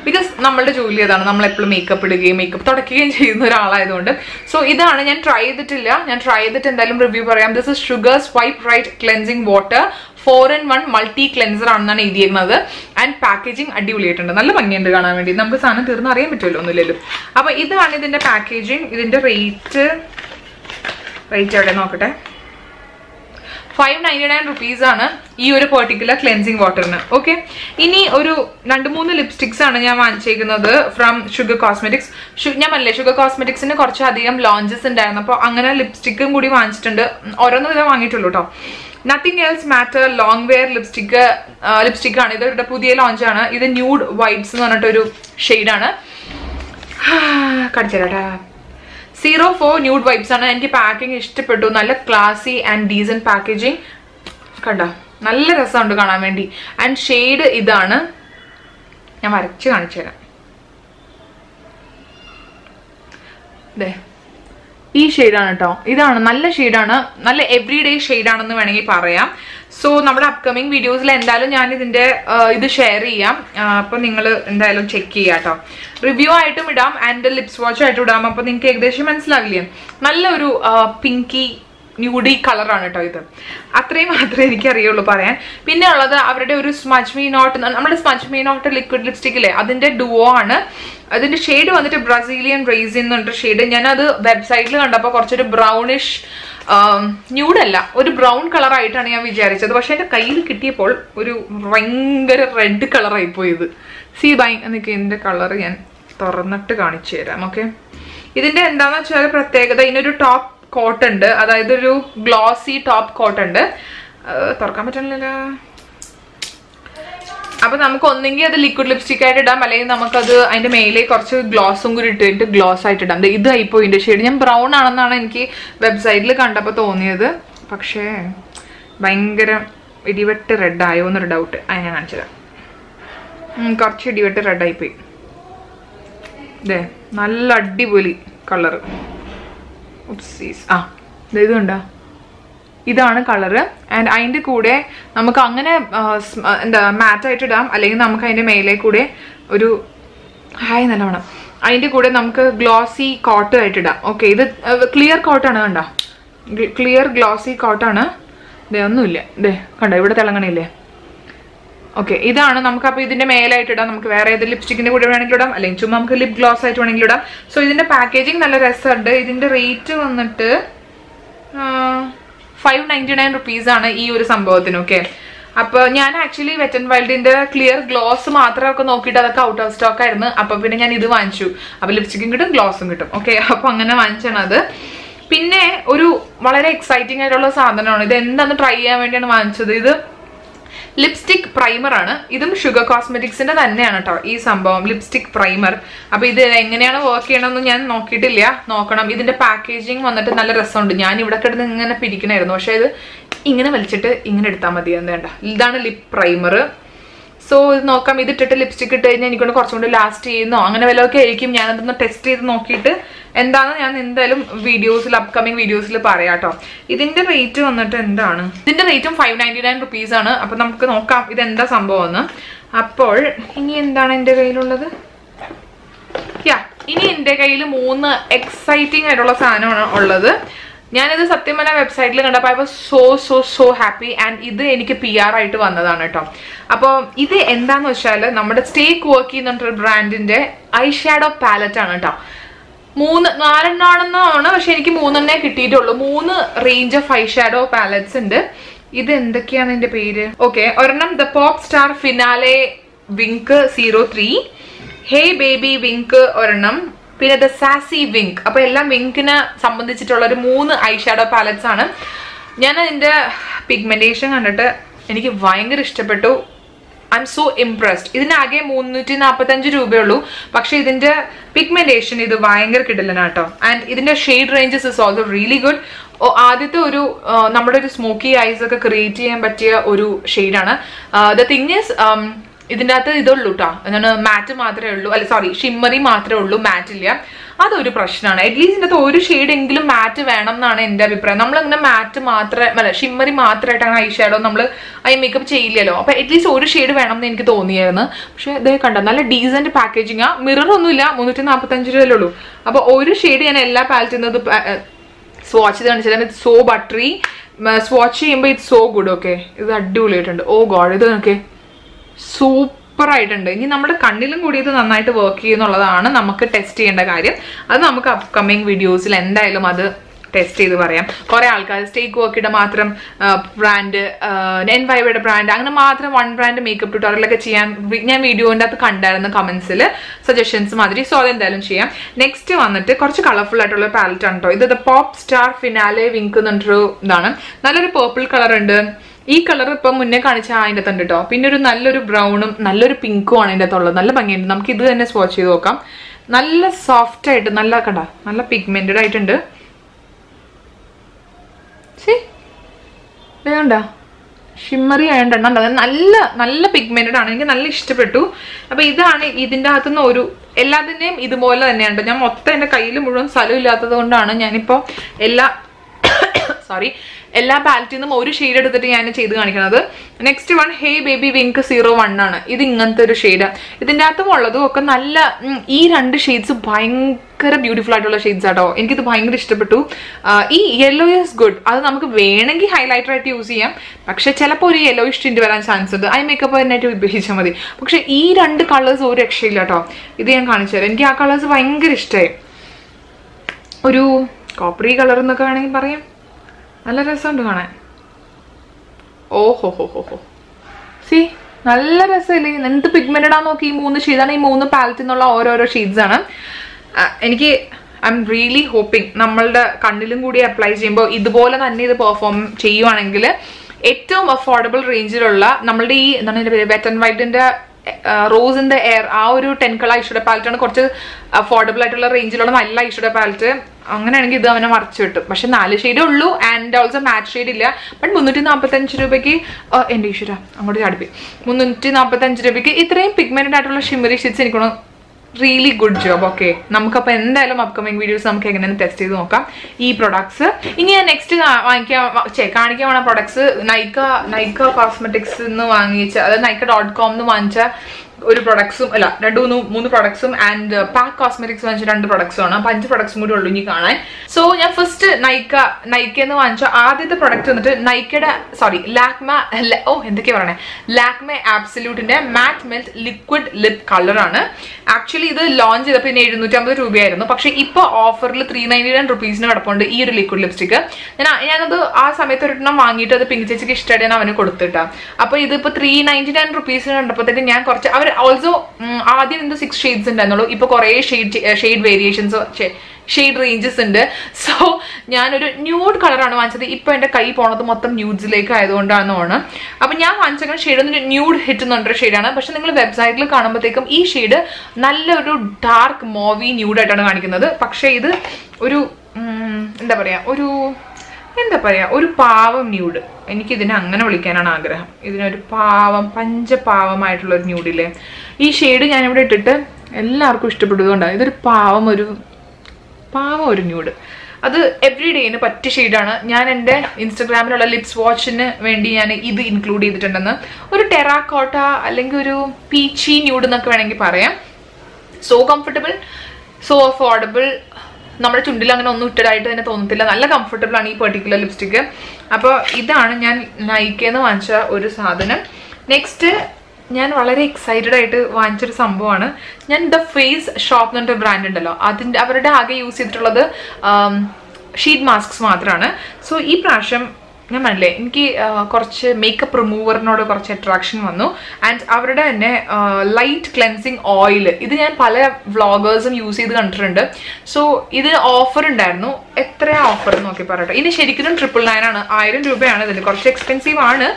ബിക്കോസ് നമ്മളുടെ ജോലി അതാണ്. നമ്മൾ എപ്പോഴും മേക്കപ്പ് ഇടുകയും മേക്കപ്പ് തുടക്കുകയും ചെയ്യുന്ന ഒരാളായതുകൊണ്ട്. സോ ഇതാണ് ഞാൻ ട്രൈ ചെയ്തിട്ടില്ല. ഞാൻ ട്രൈ ചെയ്തിട്ട് എന്തായാലും റിവ്യൂ പറയാം. This is Sugar swipe right cleansing water four in one multi cleanser ആണെന്നാണ് എഴുതിയിരുന്നത്. ആൻഡ് പാക്കേജിങ് അടിപൊളിയായിട്ടുണ്ട്. നല്ല ഭംഗിയുണ്ട് കാണാൻ വേണ്ടി. നമുക്ക് സാധനം തീർന്ന് അറിയാൻ പറ്റുമല്ലോ ഒന്നുമില്ലല്ലോ. അപ്പൊ ഇതാണ് ഇതിന്റെ പാക്കേജിങ് ഇതിന്റെ റേറ്റ് റേറ്റ് എവിടെ നോക്കട്ടെ? ഫൈവ് നയന്റി നയൻ റുപ്പീസ് ആണ് ഈ ഒരു പെർട്ടിക്കുലർ ക്ലെൻസിങ് വാട്ടറിന് ഓക്കെ ഇനി ഒരു രണ്ട് മൂന്ന് ലിപ്സ്റ്റിക്സ് ആണ് ഞാൻ വാങ്ങിച്ചേക്കുന്നത് ഫ്രം ഷുഗർ കോസ്മെറ്റിക്സ് ഞാൻ പറഞ്ഞില്ലേ ഷുഗർ കോസ്മെറ്റിക്സിന് കുറച്ചധികം ലോഞ്ചസ് ഉണ്ടായിരുന്നു. അപ്പോൾ അങ്ങനെ ലിപ്സ്റ്റിക്കും കൂടി വാങ്ങിച്ചിട്ടുണ്ട്. ഓരോന്നും ഇതേ വാങ്ങിയിട്ടുള്ളൂ കേട്ടോ nothing else matter long wear lipstick lipstick ആണ്. ഇതൊരു പുതിയ ലോഞ്ച് ആണ്. ഇത് ന്യൂഡ് വൈറ്റ്സ് എന്ന് പറഞ്ഞിട്ടൊരു ഷെയ്ഡാണ് [sighs] കടിച്ചേരാട്ടാ സീറോ ഫോർ ന്യൂഡ് വൈബ്സ് ആണ്. എനിക്ക് പാക്കിംഗ് ഇഷ്ടപ്പെട്ടു. നല്ല ക്ലാസി ആൻഡ് ഡീസൻ പാക്കേജിങ് കണ്ട? നല്ല രസമുണ്ട് കാണാൻ വേണ്ടി. ആൻഡ് ഷെയ്ഡ് ഇതാണ്. ഞാൻ വരച്ച് കാണിച്ചു തരാം ഈ ഷെയ്ഡാണ് കേട്ടോ ഇതാണ് നല്ല ഷെയ്ഡാണ് നല്ല എവറി ഡേ ഷെയ്ഡാണെന്ന് വേണമെങ്കിൽ പറയാം. സോ നമ്മുടെ അപ്കമിങ് വീഡിയോസിൽ എന്തായാലും ഞാൻ ഇതിന്റെ ഇത് ഷെയർ ചെയ്യാം. അപ്പൊ നിങ്ങൾ എന്തായാലും ചെക്ക് ചെയ്യാം കേട്ടോ റിവ്യൂ ആയിട്ടും ഇടാം ആൻഡ് ലിപ്സ് വാച്ച് ആയിട്ടും ഇടാം. അപ്പൊ നിങ്ങൾക്ക് ഏകദേശം മനസ്സിലാവില്ലേ? നല്ലൊരു പിങ്കി ന്യൂഡി കളറാണ് കേട്ടോ ഇത്. അത്രയും മാത്രമേ എനിക്ക് അറിയുള്ളൂ പറയാൻ. പിന്നെ ഉള്ളത് അവരുടെ ഒരു സ്മജ് മീ നോട്ട് നമ്മുടെ smudge me not liquid lipstick അല്ലേ അതിന്റെ ഡുവോ ആണ്. അതിന്റെ ഷെയ്ഡ് വന്നിട്ട് ബ്രസീലിയൻ റേസിൻ എന്നുണ്ട് ഷെയ്ഡ് ഞാനത് വെബ്സൈറ്റിൽ കണ്ടപ്പോൾ കുറച്ചൊരു ബ്രൗണിഷ് ന്യൂഡല്ല ഒരു ബ്രൗൺ കളർ ആയിട്ടാണ് ഞാൻ വിചാരിച്ചത്. പക്ഷെ എന്റെ കയ്യിൽ കിട്ടിയപ്പോൾ ഒരു ഭയങ്കര റെഡ് കളറായി പോയത്. സി ബൈ എന്നൊക്കെ ഇതിന്റെ കളർ ഞാൻ തുറന്നിട്ട് കാണിച്ചു തരാം ഓക്കെ ഇതിന്റെ എന്താണെന്ന് വെച്ചാൽ പ്രത്യേകത ഇതിനൊരു ടോപ്പ് കോട്ട് ഉണ്ട്. അതായത് ഒരു ഗ്ലോസി ടോപ്പ് കോട്ട് ഉണ്ട്. തുറക്കാൻ പറ്റണില്ലല്ലോ. അപ്പൊ നമുക്ക് ഒന്നെങ്കിൽ അത് ലിക്വിഡ് ലിപ്സ്റ്റിക് ആയിട്ട് ഇടാം. അല്ലെങ്കിൽ നമുക്കത് അതിന്റെ മേലെ കുറച്ച് ഗ്ലോസും കൂടി ഇട്ടിട്ട് ഗ്ലോസ് ആയിട്ട് ഇടാം. ഇത് ആയിപ്പോ ഇതിന്റെ ഷെയ്ഡ് ഞാൻ ബ്രൗൺ ആണെന്നാണ് എനിക്ക് വെബ്സൈറ്റിൽ കണ്ടപ്പോൾ തോന്നിയത്. പക്ഷേ ഭയങ്കര ഇടിവെട്ട് റെഡ് ആയോ എന്നൊരു ഡൗട്ട് അത് ഞാൻ കാണിച്ചതാ കുറച്ച് ഇടിവെട്ട് റെഡ് ആയിപ്പോയി ദേ നല്ല അടിപൊളി കളറ് ഉപ്സീസ് ആ ഇതുണ്ടോ? ഇതാണ് കളറ്. ആൻഡ് അതിന്റെ കൂടെ നമുക്ക് അങ്ങനെ എന്താ മാറ്റായിട്ട് ഇടാം. അല്ലെങ്കിൽ നമുക്ക് അതിന്റെ മേലെ കൂടെ ഒരു ഹായ് നല്ലവണ്ണം വേണം. അതിന്റെ കൂടെ നമുക്ക് ഗ്ലോസി കോട്ട് ആയിട്ട് ഇടാം. ഓക്കെ ഇത് ക്ലിയർ കോട്ടാണ് കണ്ടോ? ക്ലിയർ ഗ്ലോസി കോട്ടാണ് ഇതേ ഒന്നുമില്ല. ഇതേ കണ്ടോ ഇവിടെ തിളങ്ങണില്ലേ? ഓക്കെ ഇതാണ് നമുക്ക് അപ്പോൾ ഇതിന്റെ മേലായിട്ട് ഇടാം. നമുക്ക് വേറെ ഏത് ലിപ്സ്റ്റിക്കിന്റെ കൂടെ വേണമെങ്കിലും ഇടാം. അല്ലെങ്കിൽ ചുമ്മാ നമുക്ക് ലിപ് ഗ്ലോസ് ആയിട്ട് വേണമെങ്കിലും ഇടാം. സോ ഇതിന്റെ പാക്കേജിങ് നല്ല രസമുണ്ട്. ഇതിന്റെ റേറ്റ് വന്നിട്ട് ഫൈവ് നയന്റി നയൻ ആണ് ഈ ഒരു സംഭവത്തിന്. ഓക്കെ അപ്പൊ ഞാൻ ആക്ച്വലി വെറ്റൻ വൈൽഡിന്റെ ക്ലിയർ ഗ്ലോസ് മാത്രമൊക്കെ നോക്കിയിട്ട് അതൊക്കെ ഔട്ട് ഓഫ് സ്റ്റോക്ക് ആയിരുന്നു. അപ്പൊ പിന്നെ ഞാൻ ഇത് വാങ്ങിച്ചു. അപ്പൊ ലിപ്സ്റ്റിക്കും കിട്ടും ഗ്ലോസും കിട്ടും. ഓക്കെ അപ്പൊ അങ്ങനെ വാങ്ങിച്ചാണ് അത്. പിന്നെ ഒരു വളരെ എക്സൈറ്റിംഗ് ആയിട്ടുള്ള സാധനമാണ്. ഇത് എന്താന്ന് ട്രൈ ചെയ്യാൻ വേണ്ടിയാണ് വാങ്ങിച്ചത്. ഇത് ലിപ്സ്റ്റിക് പ്രൈമർ ആണ്. ഇതും ഷുഗർ കോസ്മെറ്റിക്സിന്റെ തന്നെയാണ് കേട്ടോ ഈ സംഭവം ലിപ്സ്റ്റിക് പ്രൈമർ അപ്പൊ ഇത് എങ്ങനെയാണ് വർക്ക് ചെയ്യണമെന്ന് ഞാൻ നോക്കിയിട്ടില്ല. നോക്കണം. ഇതിന്റെ പാക്കേജിങ് വന്നിട്ട് നല്ല രസമുണ്ട്. ഞാൻ ഇവിടെ കിടന്ന് ഇങ്ങനെ പിരിക്കണമായിരുന്നു പക്ഷെ ഇത് ഇങ്ങനെ വലിച്ചിട്ട് ഇങ്ങനെ എടുത്താൽ മതി എന്ന് വേണ്ട. ഇതാണ് ലിപ് പ്രൈമർ സോ ഇത് നോക്കാം. ഇത് ഇട്ടിട്ട് ലിപ്സ്റ്റിക് ഇട്ട് കഴിഞ്ഞാൽ എനിക്കൊണ്ട് കുറച്ചും കൂടി ലാസ്റ്റ് ചെയ്യുന്നോ? അങ്ങനെ വല്ലതൊക്കെ ആയിരിക്കും. ഞാനതൊന്ന് ടെസ്റ്റ് ചെയ്ത് നോക്കിയിട്ട് എന്താണ് ഞാൻ എന്തായാലും വീഡിയോസിൽ അപ്കമിങ് വീഡിയോസിൽ പറയാം കേട്ടോ. ഇതിന്റെ റേറ്റ് വന്നിട്ട് എന്താണ്? ഇതിന്റെ റേറ്റും ഫൈവ് നയന്റി നയൻ റുപ്പീസ് ആണ്. അപ്പൊ നമുക്ക് നോക്കാം ഇത് എന്താ സംഭവം എന്ന് അപ്പോൾ ഇനി എന്താണ് എന്റെ കയ്യിലുള്ളത്? യാ ഇനി എന്റെ കയ്യിൽ മൂന്ന് എക്സൈറ്റിംഗ് ആയിട്ടുള്ള സാധനമാണ് ഉള്ളത്. ഞാനിത് സത്യം പറഞ്ഞ വെബ്സൈറ്റിൽ കണ്ടപ്പോൾ I was so so so happy and ഇത് എനിക്ക് പി ആർ ആയിട്ട് വന്നതാണ് കേട്ടോ. അപ്പോൾ ഇത് എന്താന്ന് വെച്ചാൽ നമ്മുടെ സ്റ്റേക്ക് വർക്ക് ചെയ്യുന്ന ബ്രാൻഡിന്റെ ഐ ഷാഡോ പാലറ്റ് ആണ് കേട്ടോ മൂന്ന് നാലെണ്ണാണെന്നാണ് പക്ഷെ എനിക്ക് മൂന്നെണ്ണേ കിട്ടിയിട്ടുള്ളൂ. മൂന്ന് range of eye shadow palettes ഉണ്ട്. ഇത് എന്തൊക്കെയാണ് ഇതിന്റെ പേര്? ഓക്കെ ഒരെണ്ണം the pop star finale wink zero three hey baby wink ഒരെണ്ണം. പിന്നെ ദ സാസി വിങ്ക് അപ്പൊ എല്ലാം വിങ്കിനെ സംബന്ധിച്ചിട്ടുള്ള ഒരു മൂന്ന് ഐ ഷാഡോ പാലറ്റ്സ് ആണ്. ഞാൻ അതിന്റെ പിഗ്മെന്റേഷൻ കണ്ടിട്ട് എനിക്ക് ഭയങ്കര ഇഷ്ടപ്പെട്ടു. ഐ എം സോ ഇംപ്രസ്ഡ് ഇതിനാകെ മുന്നൂറ്റി നാൽപ്പത്തഞ്ച് രൂപയുള്ളൂ. പക്ഷെ ഇതിന്റെ പിഗ്മെന്റേഷൻ ഇത് ഭയങ്കര കിടിലനാട്ടോ. ആൻഡ് ഇതിന്റെ shade ranges is also really good ആദ്യത്തെ ഒരു നമ്മുടെ ഒരു സ്മോക്കി ഐസ് ഒക്കെ ക്രിയേറ്റ് ചെയ്യാൻ പറ്റിയ ഒരു ഷെയ്ഡാണ് ദ തിങ് ഇസ് ഇതിന്റെ അകത്ത് ഇതുള്ളൂ കേട്ടോ എന്താണ് മാറ്റ് മാത്രമേ ഉള്ളൂ. അല്ല സോറി ഷിമ്മറി മാത്രമേ ഉള്ളൂ. മാറ്റ് ഇല്ല. അതൊരു പ്രശ്നമാണ് അറ്റ്ലീസ്റ്റ് ഇതിനകത്ത് ഒരു ഷെയ്ഡ് എങ്കിലും മാറ്റ് വേണം എന്നാണ് എന്റെ അഭിപ്രായം. നമ്മളിങ്ങനെ മാറ്റ് മാത്രം അല്ല ഷിമ്മറി മാത്രമായിട്ടാണ് ഐ ഷാഡോ നമ്മൾ ഐ മേക്കപ്പ് ചെയ്യില്ലല്ലോ. അപ്പൊ അറ്റ്ലീസ്റ്റ് ഒരു ഷെയ്ഡ് വേണം എന്ന് എനിക്ക് തോന്നിയായിരുന്നു. പക്ഷെ ഇത് കണ്ട നല്ല ഡീസന്റ് പാക്കേജിങ് ആ. മിറർ ഒന്നുമില്ല മുന്നൂറ്റി നാൽപ്പത്തഞ്ച് രൂപയല്ലേ ഉള്ളൂ. അപ്പൊ ഒരു ഷെയ്ഡ് ഞാൻ എല്ലാ പാലറ്റിൽ സ്വാച്ച് ചെയ്ത് കാണിച്ചാൽ ഇറ്റ് സോ ബട്ടറി സ്വാച്ച് ചെയ്യുമ്പോൾ ഇറ്റ് സോ ഗുഡ് ഓക്കെ ഇത് അടിപൊളിയായിട്ടുണ്ട്. ഓ ഗോഡ് ഇത് നോക്കേ സൂപ്പർ ആയിട്ടുണ്ട് ഇനി നമ്മുടെ കണ്ണിലും കൂടി ഇത് നന്നായിട്ട് വർക്ക് ചെയ്യുന്നുള്ളതാണ് നമുക്ക് ടെസ്റ്റ് ചെയ്യേണ്ട കാര്യം. അത് നമുക്ക് അപ്കമിങ് വീഡിയോസിൽ എന്തായാലും അത് ടെസ്റ്റ് ചെയ്ത് പറയാം. കുറെ ആൾക്കാർ സ്റ്റേക്ക് വർക്കിയുടെ മാത്രം ബ്രാൻഡ് എൻ വൈവയുടെ ബ്രാൻഡ് അങ്ങനെ മാത്രം വൺ ബ്രാൻഡ് മേക്കപ്പ് ട്യൂട്ടോറിയലൊക്കെ ചെയ്യാൻ ഞാൻ വീഡിയോന്റെ അകത്ത് കണ്ടായിരുന്നു കമൻസിൽ സജഷൻസ് മാതിരി. സോ അതെന്തായാലും ചെയ്യാം. നെക്സ്റ്റ് വന്നിട്ട് കുറച്ച് കളർഫുൾ ആയിട്ടുള്ള പാലറ്റ് ആണ് കേട്ടോ ഇത് പോപ്പ് സ്റ്റാർ ഫിനാലെ വിങ്ക് എന്നിട്ടൊരു ഇതാണ്. നല്ലൊരു പേർപ്പിൾ കളർ ഉണ്ട്. ഈ കളർ ഇപ്പം മുന്നേ കാണിച്ച അതിന്റെ തന്നെ കേട്ടോ പിന്നെ ഒരു നല്ലൊരു ബ്രൗണും നല്ലൊരു പിങ്കും ആണ് അതിന്റെ അകത്തുള്ളത് നല്ല ഭംഗിയുണ്ട്. നമുക്ക് ഇത് തന്നെ സ്വാച്ച് ചെയ്ത് നോക്കാം. നല്ല സോഫ്റ്റ് ആയിട്ട് നല്ല കണ്ട നല്ല പിഗ്മെന്റഡ് ആയിട്ടുണ്ട്. വേണ്ട ഷിമ്മറി ആയതുകൊണ്ട് അത് നല്ല നല്ല പിഗ്മെന്റഡ് ആണ്. എനിക്ക് നല്ല ഇഷ്ടപ്പെട്ടു. അപ്പൊ ഇതാണ് ഇതിന്റെ അകത്തുനിന്ന് ഒരു എല്ലാത്തിന്റെയും ഇതുപോലെ തന്നെയുണ്ട് ഞാൻ മൊത്തം എന്റെ കയ്യിൽ മുഴുവൻ സ്ഥലം ഇല്ലാത്തത് കൊണ്ടാണ് ഞാനിപ്പോ എല്ലാ [coughs] സോറി എല്ലാ പാലറ്റിൽ നിന്നും ഒരു ഷെയ്ഡ് എടുത്തിട്ട് ഞാൻ ചെയ്ത് കാണിക്കുന്നത് next one hey baby wink zero one ആണ്. ഇത് ഇങ്ങനത്തെ ഒരു ഷെയ്ഡ് ഇതിന്റെ അകത്തും ഉള്ളതും ഒക്കെ നല്ല ഈ രണ്ട് ഷെയ്ഡ്സ് ഭയങ്കര ബ്യൂട്ടിഫുൾ ആയിട്ടുള്ള ഷെയ്ഡ്സ് ആട്ടോ എനിക്കിത് ഭയങ്കര ഇഷ്ടപ്പെട്ടു. ഈ യെല്ലോ ഈസ് ഗുഡ് അത് നമുക്ക് വേണമെങ്കിൽ ഹൈലൈറ്റർ ആയിട്ട് യൂസ് ചെയ്യാം. പക്ഷെ ചിലപ്പോൾ ഒരു യെല്ലോ ഇഷ്ടിന്റെ വരാൻ ചാൻസ് ഉണ്ട്. ഐ മേക്കപ്പ് തന്നെയായിട്ട് ഉപയോഗിച്ചാൽ മതി. പക്ഷെ ഈ രണ്ട് കളേഴ്സ് ഒരു രക്ഷയില്ല കേട്ടോ ഇത് ഞാൻ കാണിച്ചു തരാം. എനിക്ക് ആ കളേഴ്സ് ഭയങ്കര ഇഷ്ടമായി ഒരു കോപ്പറി കളർ എന്നൊക്കെ വേണമെങ്കിൽ പറയാം. നല്ല രസമുണ്ട് കാണാൻ. ഓഹോ ഹോ ഹോ ഹോ സി നല്ല രസമില്ലേ? എന്ത് പിഗ്മെന്റഡ് ആണെന്ന് നോക്കി ഈ മൂന്ന് ഷെയ്ഡാണ് ഈ മൂന്ന് പാലറ്റിൽ നിന്നുള്ള ഓരോരോ ഷെയ്ഡ്സ് ആണ്. എനിക്ക് ഐ എം റിയലി ഹോപ്പിംഗ് നമ്മളുടെ കണ്ണിലും കൂടി അപ്ലൈ ചെയ്യുമ്പോൾ ഇതുപോലെ തന്നെ ഇത് പെർഫോം ചെയ്യുവാണെങ്കിൽ ഏറ്റവും അഫോർഡബിൾ റേഞ്ചിലുള്ള നമ്മളുടെ ഈ എന്താണ് എന്റെ പേര്? വെറ്റ് ആൻഡ് വൈറ്റിന്റെ റോസ് ഇൻ ദ എയർ ആ ഒരു ടെൻ കളർ ഐഷുടെ പാലറ്റാണ് ആണ് കുറച്ച് അഫോർഡബിൾ ആയിട്ടുള്ള റേഞ്ചിലുള്ള നല്ല ഐഷുടെ പാലറ്റ് അങ്ങനെയാണെങ്കിൽ ഇത് അവനെ മറച്ചു കിട്ടും പക്ഷെ നാല് ഷെയ്ഡേ ഉള്ളൂ ആൻഡ് ഓൾസോ മാറ്റ് ഷെയ്ഡ് ഇല്ല. ബട്ട് മുന്നൂറ്റി നാൽപ്പത്തഞ്ച് രൂപയ്ക്ക് എന്റെ ഈശ്വര അങ്ങോട്ട് ചാടിപ്പി മുന്നൂറ്റി നാൽപ്പത്തഞ്ച് രൂപയ്ക്ക് ഇത്രയും പിഗ്മെന്റഡ് ആയിട്ടുള്ള ഷിമറി ഷീറ്റ്സ് എനിക്ക് റിയലി ഗുഡ് ജോബ് ഓക്കെ നമുക്കപ്പോൾ എന്തായാലും അപ്കമിങ് വീഡിയോസ് നമുക്ക് എങ്ങനെയാണ് ടെസ്റ്റ് ചെയ്ത് നോക്കാം. ഈ പ്രൊഡക്ട്സ് ഇനി ഞാൻ നെക്സ്റ്റ് വാങ്ങിക്കാൻ ചേ കാണിക്കാൻ വേണം പ്രൊഡക്ട്സ് നൈക്ക നൈക്ക കോസ്മെറ്റിക്സ് നിന്ന് വാങ്ങിച്ച അതായത് നൈക്ക ഡോട്ട് കോം എന്ന് വാങ്ങിച്ച ഒരു പ്രൊഡക്ട്സും അല്ല രണ്ട് മൂന്ന് മൂന്ന് പ്രൊഡക്ട്സും ആൻഡ് പാക്ക് കോസ്മെറ്റിക്സ് വാങ്ങിച്ച രണ്ട് പ്രൊഡക്ട്സും ആണ്. അപ്പൊ അഞ്ച് പ്രൊഡക്ട്സും കൂടി ഉള്ളൂ ഇനി കാണാൻ. സോ ഞാൻ ഫസ്റ്റ് നൈക്ക നൈക്ക എന്ന് വാങ്ങിച്ച ആദ്യത്തെ പ്രൊഡക്റ്റ് വന്നിട്ട് നൈക്കയുടെ സോറി ലാക്മ ഓ എന്തൊക്കെയാ പറയണേ? Lakme ആബ്സല്യൂട്ടിന്റെ matte melt liquid lip colour ആണ്. ആക്ച്വലി ഇത് ലോഞ്ച് ചെയ്തപ്പോൾ ഇതിന് എഴുന്നൂറ്റമ്പത് രൂപയായിരുന്നു. പക്ഷെ ഇപ്പൊ ഓഫറിൽ ത്രീ നയന്റി നയൻ റുപ്പീസിന് കിടപ്പുണ്ട് ഈ ഒരു ലിക്വിഡ് ലിപ്സ്റ്റിക് ഞാൻ ഞാനത് ആ സമയത്ത് ഒരെണ്ണം വാങ്ങിയിട്ട് അത് പിങ്ക് ചേച്ചിക്ക് ഇഷ്ടമായിട്ട് ഞാൻ അവന് കൊടുത്തിട്ടാ അപ്പൊ ഇതിപ്പോ ത്രീ നയന്റി നയൻ റുപ്പീസിന് കണ്ടപ്പോഴത്തേക്ക് ഞാൻ കുറച്ച് അവർ ഓൾസോ ആദ്യം എന്ത് സിക്സ് ഷെയ്ഡ്സ് ഉണ്ടായിരുന്നുള്ളൂ. ഇപ്പൊ കുറേ shade shade variations shade ranges ഉണ്ട്. [laughs] സോ ഞാനൊരു ന്യൂഡ് കളറാണ് വാങ്ങിച്ചത്. ഇപ്പൊ എന്റെ കൈ പോണത് മൊത്തം ന്യൂഡ്സിലേക്ക് ആയതുകൊണ്ടാണ് തോന്നുന്നു അപ്പൊ ഞാൻ വാങ്ങിച്ചിരിക്കുന്ന ഷെയ്ഡ് ഒന്ന് ന്യൂഡ് ഹിറ്റ് എന്നൊരു ഷെയ്ഡാണ് പക്ഷെ നിങ്ങൾ വെബ്സൈറ്റിൽ കാണുമ്പോഴത്തേക്കും ഈ ഷെയ്ഡ് നല്ലൊരു ഡാർക്ക് മോവി ന്യൂഡായിട്ടാണ് കാണിക്കുന്നത്. പക്ഷെ ഇത് ഒരു എന്താ പറയാ ഒരു എന്താ പറയാ ഒരു പാവം ന്യൂഡ് എനിക്ക് ഇതിനെ അങ്ങനെ വിളിക്കാനാണ് ആഗ്രഹം. ഇതിനൊരു പാവം പഞ്ചപാവമായിട്ടുള്ള ഒരു ന്യൂഡിൽ ഈ ഷെയ്ഡ് ഞാനിവിടെ ഇട്ടിട്ട് എല്ലാവർക്കും ഇഷ്ടപ്പെട്ടതുകൊണ്ടാണ് ഇതൊരു പാവം ഒരു പാവം ഒരു ന്യൂഡ് അത് എവറി ഡേന് പറ്റിയ ഷെയ്ഡാണ് ഞാൻ എന്റെ ഇൻസ്റ്റഗ്രാമിലുള്ള ലിപ്സ് വാച്ചിന് വേണ്ടി ഞാൻ ഇത് ഇൻക്ലൂഡ് ചെയ്തിട്ടുണ്ടെന്ന്. ഒരു ടെറാക്കോട്ട അല്ലെങ്കിൽ ഒരു പീച്ചി ന്യൂഡ് എന്നൊക്കെ വേണമെങ്കിൽ പറയാം. സോ കംഫർട്ടബിൾ സോ അഫോർഡബിൾ നമ്മുടെ ചുണ്ടിൽ അങ്ങനെ ഒന്നും ഇട്ടതായിട്ട് തന്നെ തോന്നത്തില്ല. നല്ല കംഫർട്ടബിൾ ആണ് ഈ പെർട്ടിക്കുലർ ലിപ്സ്റ്റിക്ക് അപ്പോൾ ഇതാണ് ഞാൻ നയിക്കുന്ന വാങ്ങിച്ച ഒരു സാധനം. നെക്സ്റ്റ് ഞാൻ വളരെ എക്സൈറ്റഡ് ആയിട്ട് വാങ്ങിച്ചൊരു സംഭവമാണ്. ഞാൻ ദ ഫേസ് ഷോപ്പ് എന്ന് പറഞ്ഞൊരു ബ്രാൻഡ് ഉണ്ടല്ലോ. അതിന്റെ അവരുടെ ആകെ യൂസ് ചെയ്തിട്ടുള്ളത് ഷീറ്റ് മാസ്ക്സ് മാത്രമാണ് സോ ഈ പ്രാവശ്യം ഞാൻ പറഞ്ഞില്ലേ എനിക്ക് കുറച്ച് മേക്കപ്പ് റിമൂവറിനോട് കുറച്ച് അട്രാക്ഷൻ വന്നു. ആൻഡ് അവരുടെ തന്നെ ലൈറ്റ് ക്ലെൻസിങ് ഓയിൽ ഇത് ഞാൻ പല വ്ളോഗേഴ്സും യൂസ് ചെയ്ത് കണ്ടിട്ടുണ്ട്. സോ ഇത് ഓഫർ ഉണ്ടായിരുന്നു. എത്രയാ ഓഫർ നോക്കി പറയട്ടെ. ഇനി ശരിക്കും ട്രിപ്പിൾ നയൻ ആണ്. ആയിരം രൂപയാണ് ഇതിന് കുറച്ച് എക്സ്പെൻസീവ് ആണ്.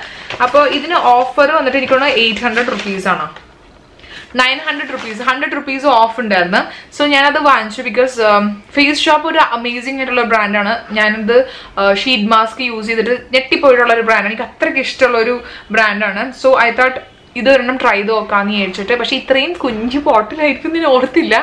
അപ്പോൾ ഇതിന് ഓഫർ വന്നിട്ട് എനിക്കുള്ള എയ്റ്റ് ഹൺഡ്രഡ് റുപ്പീസ് ആണ്. Nine hundred rupees. Hundred rupees off ഉണ്ടായിരുന്നു. സോ ഞാനത് വാങ്ങിച്ചു ബിക്കോസ് ഫേസ് ഷോപ്പ് ഒരു അമേസിംഗ് ആയിട്ടുള്ള ബ്രാൻഡാണ് ഞാനിത് ഷീറ്റ് മാസ്ക് യൂസ് ചെയ്തിട്ട് ഞെട്ടിപ്പോയിട്ടുള്ള ഒരു ബ്രാൻഡാണ് എനിക്ക് അത്രയ്ക്ക് ഇഷ്ടമുള്ള ഒരു ബ്രാൻഡാണ് സോ ഐ തോട്ട് ഇത് ഒരെണ്ണം ട്രൈ ചെയ്ത് നോക്കാന്ന് വിചാരിച്ചിട്ട്. പക്ഷെ ഇത്രയും കുഞ്ഞു ബോട്ടിലായിരിക്കും ഞാൻ ഓർത്തില്ല.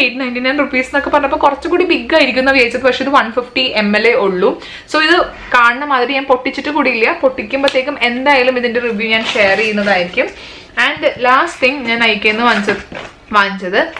എയ്റ്റ് നയന്റി നയൻ റുപ്പീസ് എന്നൊക്കെ പറഞ്ഞപ്പോൾ കുറച്ചുകൂടി ബിഗ് ആയിരിക്കും എന്ന് വിചാരിച്ചത്. പക്ഷെ ഇത് വൺ ഫിഫ്റ്റി എം എൽ എ ഉള്ളൂ. സോ ഇത് കാണുന്ന മാതിരി ഞാൻ പൊട്ടിച്ചിട്ട് കൂടിയില്ല. പൊട്ടിക്കുമ്പോഴത്തേക്കും എന്തായാലും ഇതിന്റെ റിവ്യൂ ഞാൻ ഷെയർ ചെയ്യുന്നതായിരിക്കും. ആൻഡ് ലാസ്റ്റ് തിങ് ഞാൻ ഐക്കേന്ന് വാങ്ങിച്ചത് വാങ്ങിച്ചത്.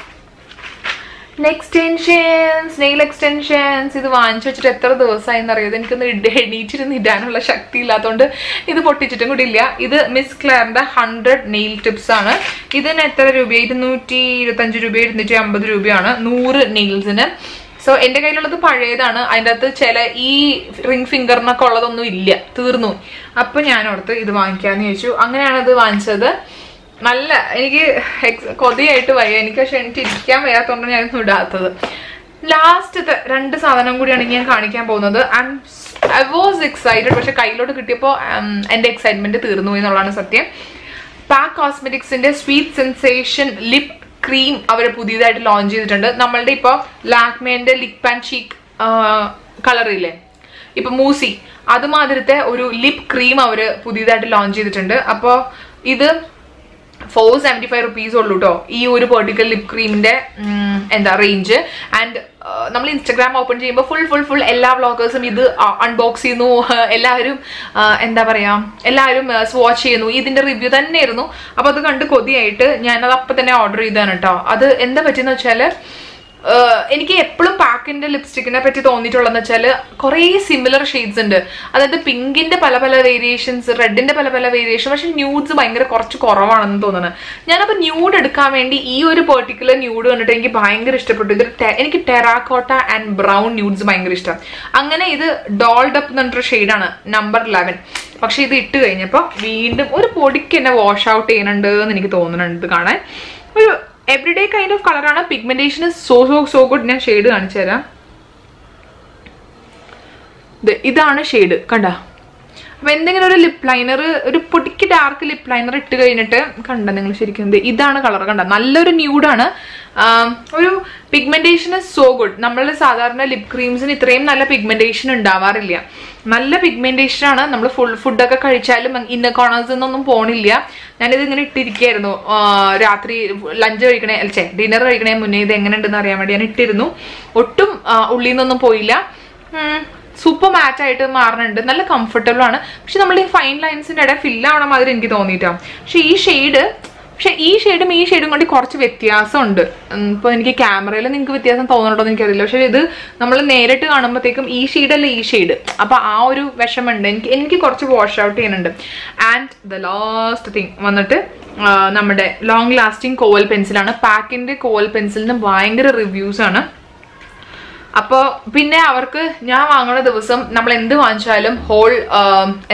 എക്സ്റ്റെൻഷൻസ് നെയിൽ എക്സ്റ്റെൻഷൻസ് ഇത് വാങ്ങിച്ചു വെച്ചിട്ട് എത്ര ദിവസമായി എന്നറിയത് എനിക്കൊന്ന് എണീറ്റിരുന്ന് ഇടാനുള്ള ശക്തി ഇല്ലാത്തതുകൊണ്ട് ഇത് പൊട്ടിച്ചിട്ടും കൂടി ഇല്ല. ഇത് മിസ് ക്ലാറിന്റെ ഹൺഡ്രഡ് നെയിൽ ടിപ്സ് ആണ്. ഇതിന് എത്ര രൂപ ഇരുന്നൂറ്റി ഇരുപത്തഞ്ച് രൂപ ഇരുന്നൂറ്റി അമ്പത് രൂപയാണ്. നൂറ് നെയിൽസിന് സോ എന്റെ കയ്യിലുള്ളത് പഴയതാണ്. അതിന്റെ അകത്ത് ചില ഈ റിംഗ് ഫിംഗറിനൊക്കെ ഉള്ളതൊന്നും ഇല്ല. തീർന്നു. അപ്പൊ ഞാൻ ഓർത്ത് ഇത് വാങ്ങിക്കാന്ന് ചോദിച്ചു. അങ്ങനെയാണ് ഇത് വാങ്ങിച്ചത്. നല്ല എനിക്ക് കൊതിയായിട്ട് വയ്യ. എനിക്ക് പക്ഷെ എനിക്ക് ഇരിക്കാൻ വയ്യാത്തതുകൊണ്ട് ഇന്ന് ഇടാത്തത് ലാസ്റ്റത്തെ രണ്ട് സാധനം കൂടിയാണ് ഞാൻ കാണിക്കാൻ പോകുന്നത്. ഐ വാസ് എക്സൈറ്റഡ് പക്ഷെ കയ്യിലോട്ട് കിട്ടിയപ്പോൾ എന്റെ എക്സൈറ്റ്മെന്റ് തീർന്നു എന്നുള്ളതാണ് സത്യം. പാക്ക് കോസ്മെറ്റിക്സിന്റെ സ്വീറ്റ് സെൻസേഷൻ ലിപ് ക്രീം അവർ പുതിയതായിട്ട് ലോഞ്ച് ചെയ്തിട്ടുണ്ട്. നമ്മളുടെ ഇപ്പോൾ ലാക്മേന്റെ ലിപ് ആൻഡ് ചീക്ക് കളറില്ലേ ഇപ്പൊ മൂസി. അതുമാതിരത്തെ ഒരു ലിപ് ക്രീം അവർ പുതിയതായിട്ട് ലോഞ്ച് ചെയ്തിട്ടുണ്ട്. അപ്പോ ഇത് ഫോർ സെവന്റി ഫൈവ് റുപ്പീസ് ഉള്ളൂ കേട്ടോ ഈ ഒരു പെർട്ടിക്കൽ ലിപ് ക്രീമിന്റെ എന്താ റേഞ്ച് ആൻഡ് നമ്മൾ ഇൻസ്റ്റാഗ്രാം ഓപ്പൺ ചെയ്യുമ്പോൾ ഫുൾ ഫുൾ ഫുൾ എല്ലാ വ്ളോഗേഴ്സും ഇത് അൺബോക്സ് ചെയ്യുന്നു. [laughs] എല്ലാവരും എന്താ പറയാ എല്ലാവരും വാച്ച് ചെയ്യുന്നു. ഇതിന്റെ റിവ്യൂ തന്നെയായിരുന്നു. അപ്പോൾ അത് കണ്ട് കൊതിയായിട്ട് ഞാനത് അപ്പൊ തന്നെ ഓർഡർ ചെയ്താണ് കേട്ടോ അത് എന്താ പറ്റിയെന്ന് വെച്ചാൽ ആഹ് എനിക്ക് എപ്പോഴും പാക്കിന്റെ ലിപ്സ്റ്റിക്കിനെ പറ്റി തോന്നിയിട്ടുള്ളതെന്ന് വെച്ചാൽ കുറേ സിമിലർ ഷെയ്ഡ്സ് ഉണ്ട്. അതായത് പിങ്കിന്റെ പല പല വേരിയേഷൻസ് റെഡിന്റെ പല പല വേരിയേഷൻ പക്ഷെ ന്യൂഡ്സ് ഭയങ്കര കുറച്ച് കുറവാണെന്ന് തോന്നുന്നത് ഞാനപ്പോൾ ന്യൂഡ് എടുക്കാൻ വേണ്ടി ഈ ഒരു പെർട്ടിക്കുലർ ന്യൂഡ് കണ്ടിട്ട് എനിക്ക് ഭയങ്കര ഇഷ്ടപ്പെട്ടു. ഇത് എനിക്ക് ടെറാക്കോട്ട ആൻഡ് ബ്രൗൺ ന്യൂഡ്സ് ഭയങ്കര ഇഷ്ടം. അങ്ങനെ ഇത് ഡോൾഡ് അപ്പ് എന്ന് പറഞ്ഞിട്ടൊരു ഷെയ്ഡാണ് നമ്പർ ലെവൻ പക്ഷെ ഇത് ഇട്ട് കഴിഞ്ഞപ്പോൾ വീണ്ടും ഒരു പൊടിക്ക് എന്നെ വാഷ് ഔട്ട് ചെയ്യുന്നുണ്ട് എന്ന് എനിക്ക് തോന്നുന്നുണ്ട് കാണാൻ. ഒരു എവറിഡേ കൈൻഡ് ഓഫ് കളറാണ് pigmentation so so so good ഞാൻ ഷെയ്ഡ് കാണിച്ചു തരാം ഇതാണ് ഷെയ്ഡ് കണ്ട? അപ്പൊ എന്തെങ്കിലും ഒരു ലിപ് ലൈനർ ഒരു പൊടിക്ക് ഡാർക്ക് ലിപ് ലൈനർ ഇട്ട് കഴിഞ്ഞിട്ട് കണ്ട നിങ്ങൾ ശരിക്കും ഇതാണ് കളർ കണ്ട? നല്ലൊരു ന്യൂഡാണ് ഒരു പിഗ്മെന്റേഷൻ ഇസ് സോ ഗുഡ് നമ്മളുടെ സാധാരണ ലിപ് ക്രീംസിന് ഇത്രയും നല്ല പിഗ്മെന്റേഷൻ ഉണ്ടാവാറില്ല. നല്ല പിഗ്മെന്റേഷൻ ആണ്. നമ്മൾ ഫുൾ ഫുഡൊക്കെ കഴിച്ചാലും ഇന്ന കോണേഴ്സ് ഒന്നും പോണില്ല. ഞാനിത് ഇങ്ങനെ ഇട്ടിരിക്കുകയായിരുന്നു രാത്രി ലഞ്ച് കഴിക്കണേ അല്ലേ ഡിന്നർ കഴിക്കണേ മുന്നേ ഇത് എങ്ങനെ ഉണ്ടെന്ന് അറിയാൻ വേണ്ടി ഞാൻ ഇട്ടിരുന്നു. ഒട്ടും ഉള്ളിൽ നിന്നൊന്നും പോയില്ല. സൂപ്പർ മാറ്റ് ആയിട്ട് മാറുന്നുണ്ട്. നല്ല കംഫർട്ടബിൾ ആണ്. പക്ഷെ നമ്മൾ ഈ ഫൈൻ ലൈൻസിന്റെ ഇടയിൽ ഫില്ല് ആവണ മാതിരി എനിക്ക് തോന്നിയിട്ടാ. പക്ഷെ ഈ ഷെയ്ഡ് പക്ഷെ ഈ ഷെയ്ഡും ഈ ഷെയ്ഡും കൊണ്ട് കുറച്ച് വ്യത്യാസമുണ്ട്. ഇപ്പോൾ ഇപ്പൊ എനിക്ക് ക്യാമറയിൽ നിങ്ങൾക്ക് വ്യത്യാസം തോന്നുന്നുണ്ടോ എന്ന് എനിക്കറിയില്ല. പക്ഷേ ഇത് നമ്മൾ നേരിട്ട് കാണുമ്പോഴത്തേക്കും ഈ ഷെയ്ഡല്ല ഈ ഷെയ്ഡ് അപ്പോൾ ആ ഒരു വിഷമുണ്ട് എനിക്ക് എനിക്ക് കുറച്ച് വാഷ് ഔട്ട് ചെയ്യുന്നുണ്ട്. ആൻഡ് ദ ലാസ്റ്റ് തിങ് വന്നിട്ട് നമ്മുടെ ലോങ് ലാസ്റ്റിംഗ് കോവൽ പെൻസിലാണ് പാക്കിന്റെ കോവൽ പെൻസിലിന് ഭയങ്കര റിവ്യൂസ് ആണ്. അപ്പോൾ പിന്നെ അവർക്ക് ഞാൻ വാങ്ങുന്ന ദിവസം നമ്മൾ എന്ത് വാങ്ങിച്ചാലും ഹോൾ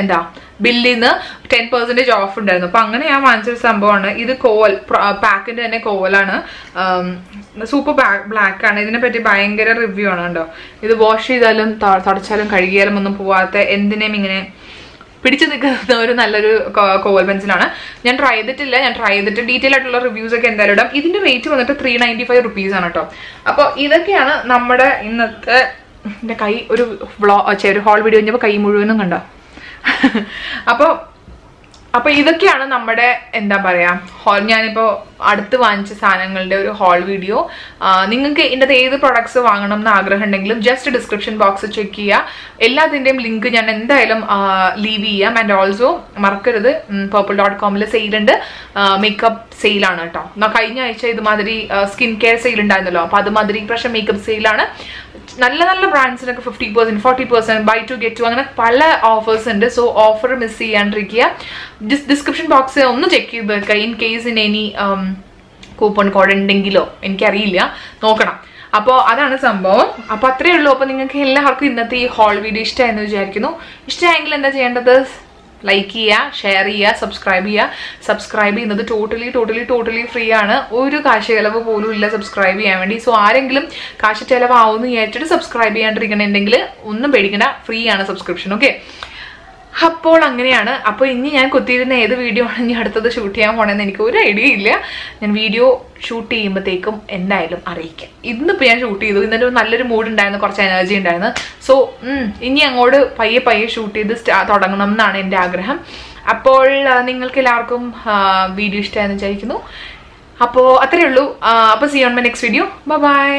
എന്താ ബില്ലിൽ നിന്ന് ടെൻ പെർസെന്റേജ് ഓഫ് ഉണ്ടായിരുന്നു. അപ്പൊ അങ്ങനെ ഞാൻ വാങ്ങിച്ചൊരു സംഭവമാണ്. ഇത് കോവൽ പാക്കിന്റെ തന്നെ കോവലാണ്. സൂപ്പർ ബ്ലാക്ക് ആണ്. ഇതിനെ പറ്റി ഭയങ്കര റിവ്യൂ ആണ് കേട്ടോ. ഇത് വാഷ് ചെയ്താലും തുടച്ചാലും കഴുകിയാലും ഒന്നും പോവാത്ത എന്തിനേയും ഇങ്ങനെ പിടിച്ചു നിൽക്കുന്ന ഒരു നല്ലൊരു കോവൽ പെൻസിലാണ് ഞാൻ ട്രൈ ചെയ്തിട്ടില്ല. ഞാൻ ട്രൈ ചെയ്തിട്ട് ഡീറ്റെയിൽ ആയിട്ടുള്ള റിവ്യൂസ് ഒക്കെ എന്തായാലും ഇടാം. ഇതിന്റെ റേറ്റ് വന്നിട്ട് ത്രീ നയന്റി ഫൈവ് റുപ്പീസ് ആണ് കേട്ടോ അപ്പോൾ ഇതൊക്കെയാണ് നമ്മുടെ ഇന്നത്തെ എന്റെ കൈ ഒരു വ്ളോ ഒരു ഹോൾ വീഡിയോ കഴിഞ്ഞപ്പോൾ കൈ മുഴുവനും കണ്ടോ? [laughs] അപ്പോൾ അപ്പൊ ഇതൊക്കെയാണ് നമ്മുടെ എന്താ പറയാ ഹോൾ ഞാനിപ്പോ അടുത്ത് വാങ്ങിച്ച സാധനങ്ങളുടെ ഒരു ഹോൾ വീഡിയോ. നിങ്ങൾക്ക് ഇതിന്റെ ഏത് പ്രൊഡക്ട്സ് വാങ്ങണം എന്ന് ആഗ്രഹം ഉണ്ടെങ്കിലും ജസ്റ്റ് ഡിസ്ക്രിപ്ഷൻ ബോക്സ് ചെക്ക് ചെയ്യുക എല്ലാത്തിന്റെയും ലിങ്ക് ഞാൻ എന്തായാലും ലീവ് ചെയ്യാം. ആൻഡ് ഓൾസോ മറക്കരുത്. പേർപ്പിൾ ഡോട്ട് കോമിൽ സെയിലുണ്ട് മേക്കപ്പ് സെയിലാണ് കേട്ടോ. കഴിഞ്ഞ ആഴ്ച ഇതുമാതിരി സ്കിൻ കെയർ സെയിൽ ഉണ്ടായിരുന്നല്ലോ. അപ്പോൾ അതുമാതിരി പ്രശ്നം മേക്കപ്പ് സെയിലാണ് നല്ല നല്ല ബ്രാൻഡ്സിനൊക്കെ fifty percent forty percent buy two get two അങ്ങനെ പല ഓഫേഴ്സ് ഉണ്ട്. സോ ഓഫർ മിസ് ചെയ്യാണ്ടിരിക്കുക. ഡിസ്ക്രിപ്ഷൻ ബോക്സ് ഒന്ന് ചെക്ക് ചെയ്ത് വെക്കുക. In case in any coupon code ഉണ്ടെങ്കിലോ? എനിക്കറിയില്ല. നോക്കണം. അപ്പോൾ അതാണ് സംഭവം. അപ്പോൾ അത്രയേ ഉള്ളൂ. അപ്പോൾ നിങ്ങൾക്ക് എല്ലാവർക്കും ഇന്നത്തെ ഈ ഹോൾ വീഡിയോ ഇഷ്ടമായെന്ന് വിചാരിക്കുന്നു. ഇഷ്ടമായെങ്കിൽ എന്താ ചെയ്യേണ്ടത്? ലൈക്ക് ചെയ്യുക ഷെയർ ചെയ്യുക സബ്സ്ക്രൈബ് ചെയ്യുക. സബ്സ്ക്രൈബ് ചെയ്യുന്നത് ടോട്ടലി ടോട്ടലി ടോട്ടലി ഫ്രീ ആണ്. ഒരു കാശ് ചിലവ് പോലും ഇല്ല സബ്സ്ക്രൈബ് ചെയ്യാൻ വേണ്ടി. സോ ആരെങ്കിലും കാശ് ചിലവാവുമെന്ന് വിചാരിച്ചിട്ട് സബ്സ്ക്രൈബ് ചെയ്യാണ്ടിരിക്കണമെങ്കിൽ ഒന്നും പേടിക്കണ്ട. ഫ്രീ ആണ് സബ്സ്ക്രിപ്ഷൻ ഓക്കെ അപ്പോൾ അങ്ങനെയാണ്. അപ്പോൾ ഇനി ഞാൻ കുത്തിയിരുന്ന ഏത് വീഡിയോ ആണ് ഇനി അടുത്തത് ഷൂട്ട് ചെയ്യാൻ പോണെന്ന് എനിക്ക് ഒരു ഐഡിയ ഇല്ല. ഞാൻ വീഡിയോ ഷൂട്ട് ചെയ്യുമ്പോഴത്തേക്കും എന്തായാലും അറിയിക്കാം. ഇന്നിപ്പോൾ ഞാൻ ഷൂട്ട് ചെയ്തു. ഇന്നലെ നല്ലൊരു മൂഡ് ഉണ്ടായിരുന്നു. കുറച്ച് എനർജി ഉണ്ടായിരുന്നു. സോ ഇനി അങ്ങോട്ട് പയ്യെ പയ്യെ ഷൂട്ട് ചെയ്ത് തുടങ്ങണം എന്നാണ് എന്റെ ആഗ്രഹം. അപ്പോൾ നിങ്ങൾക്ക് എല്ലാവർക്കും വീഡിയോ ഇഷ്ടമായെന്ന് വിചാരിക്കുന്നു. അപ്പോൾ അത്രയേ ഉള്ളൂ. അപ്പോൾ see on my next video bye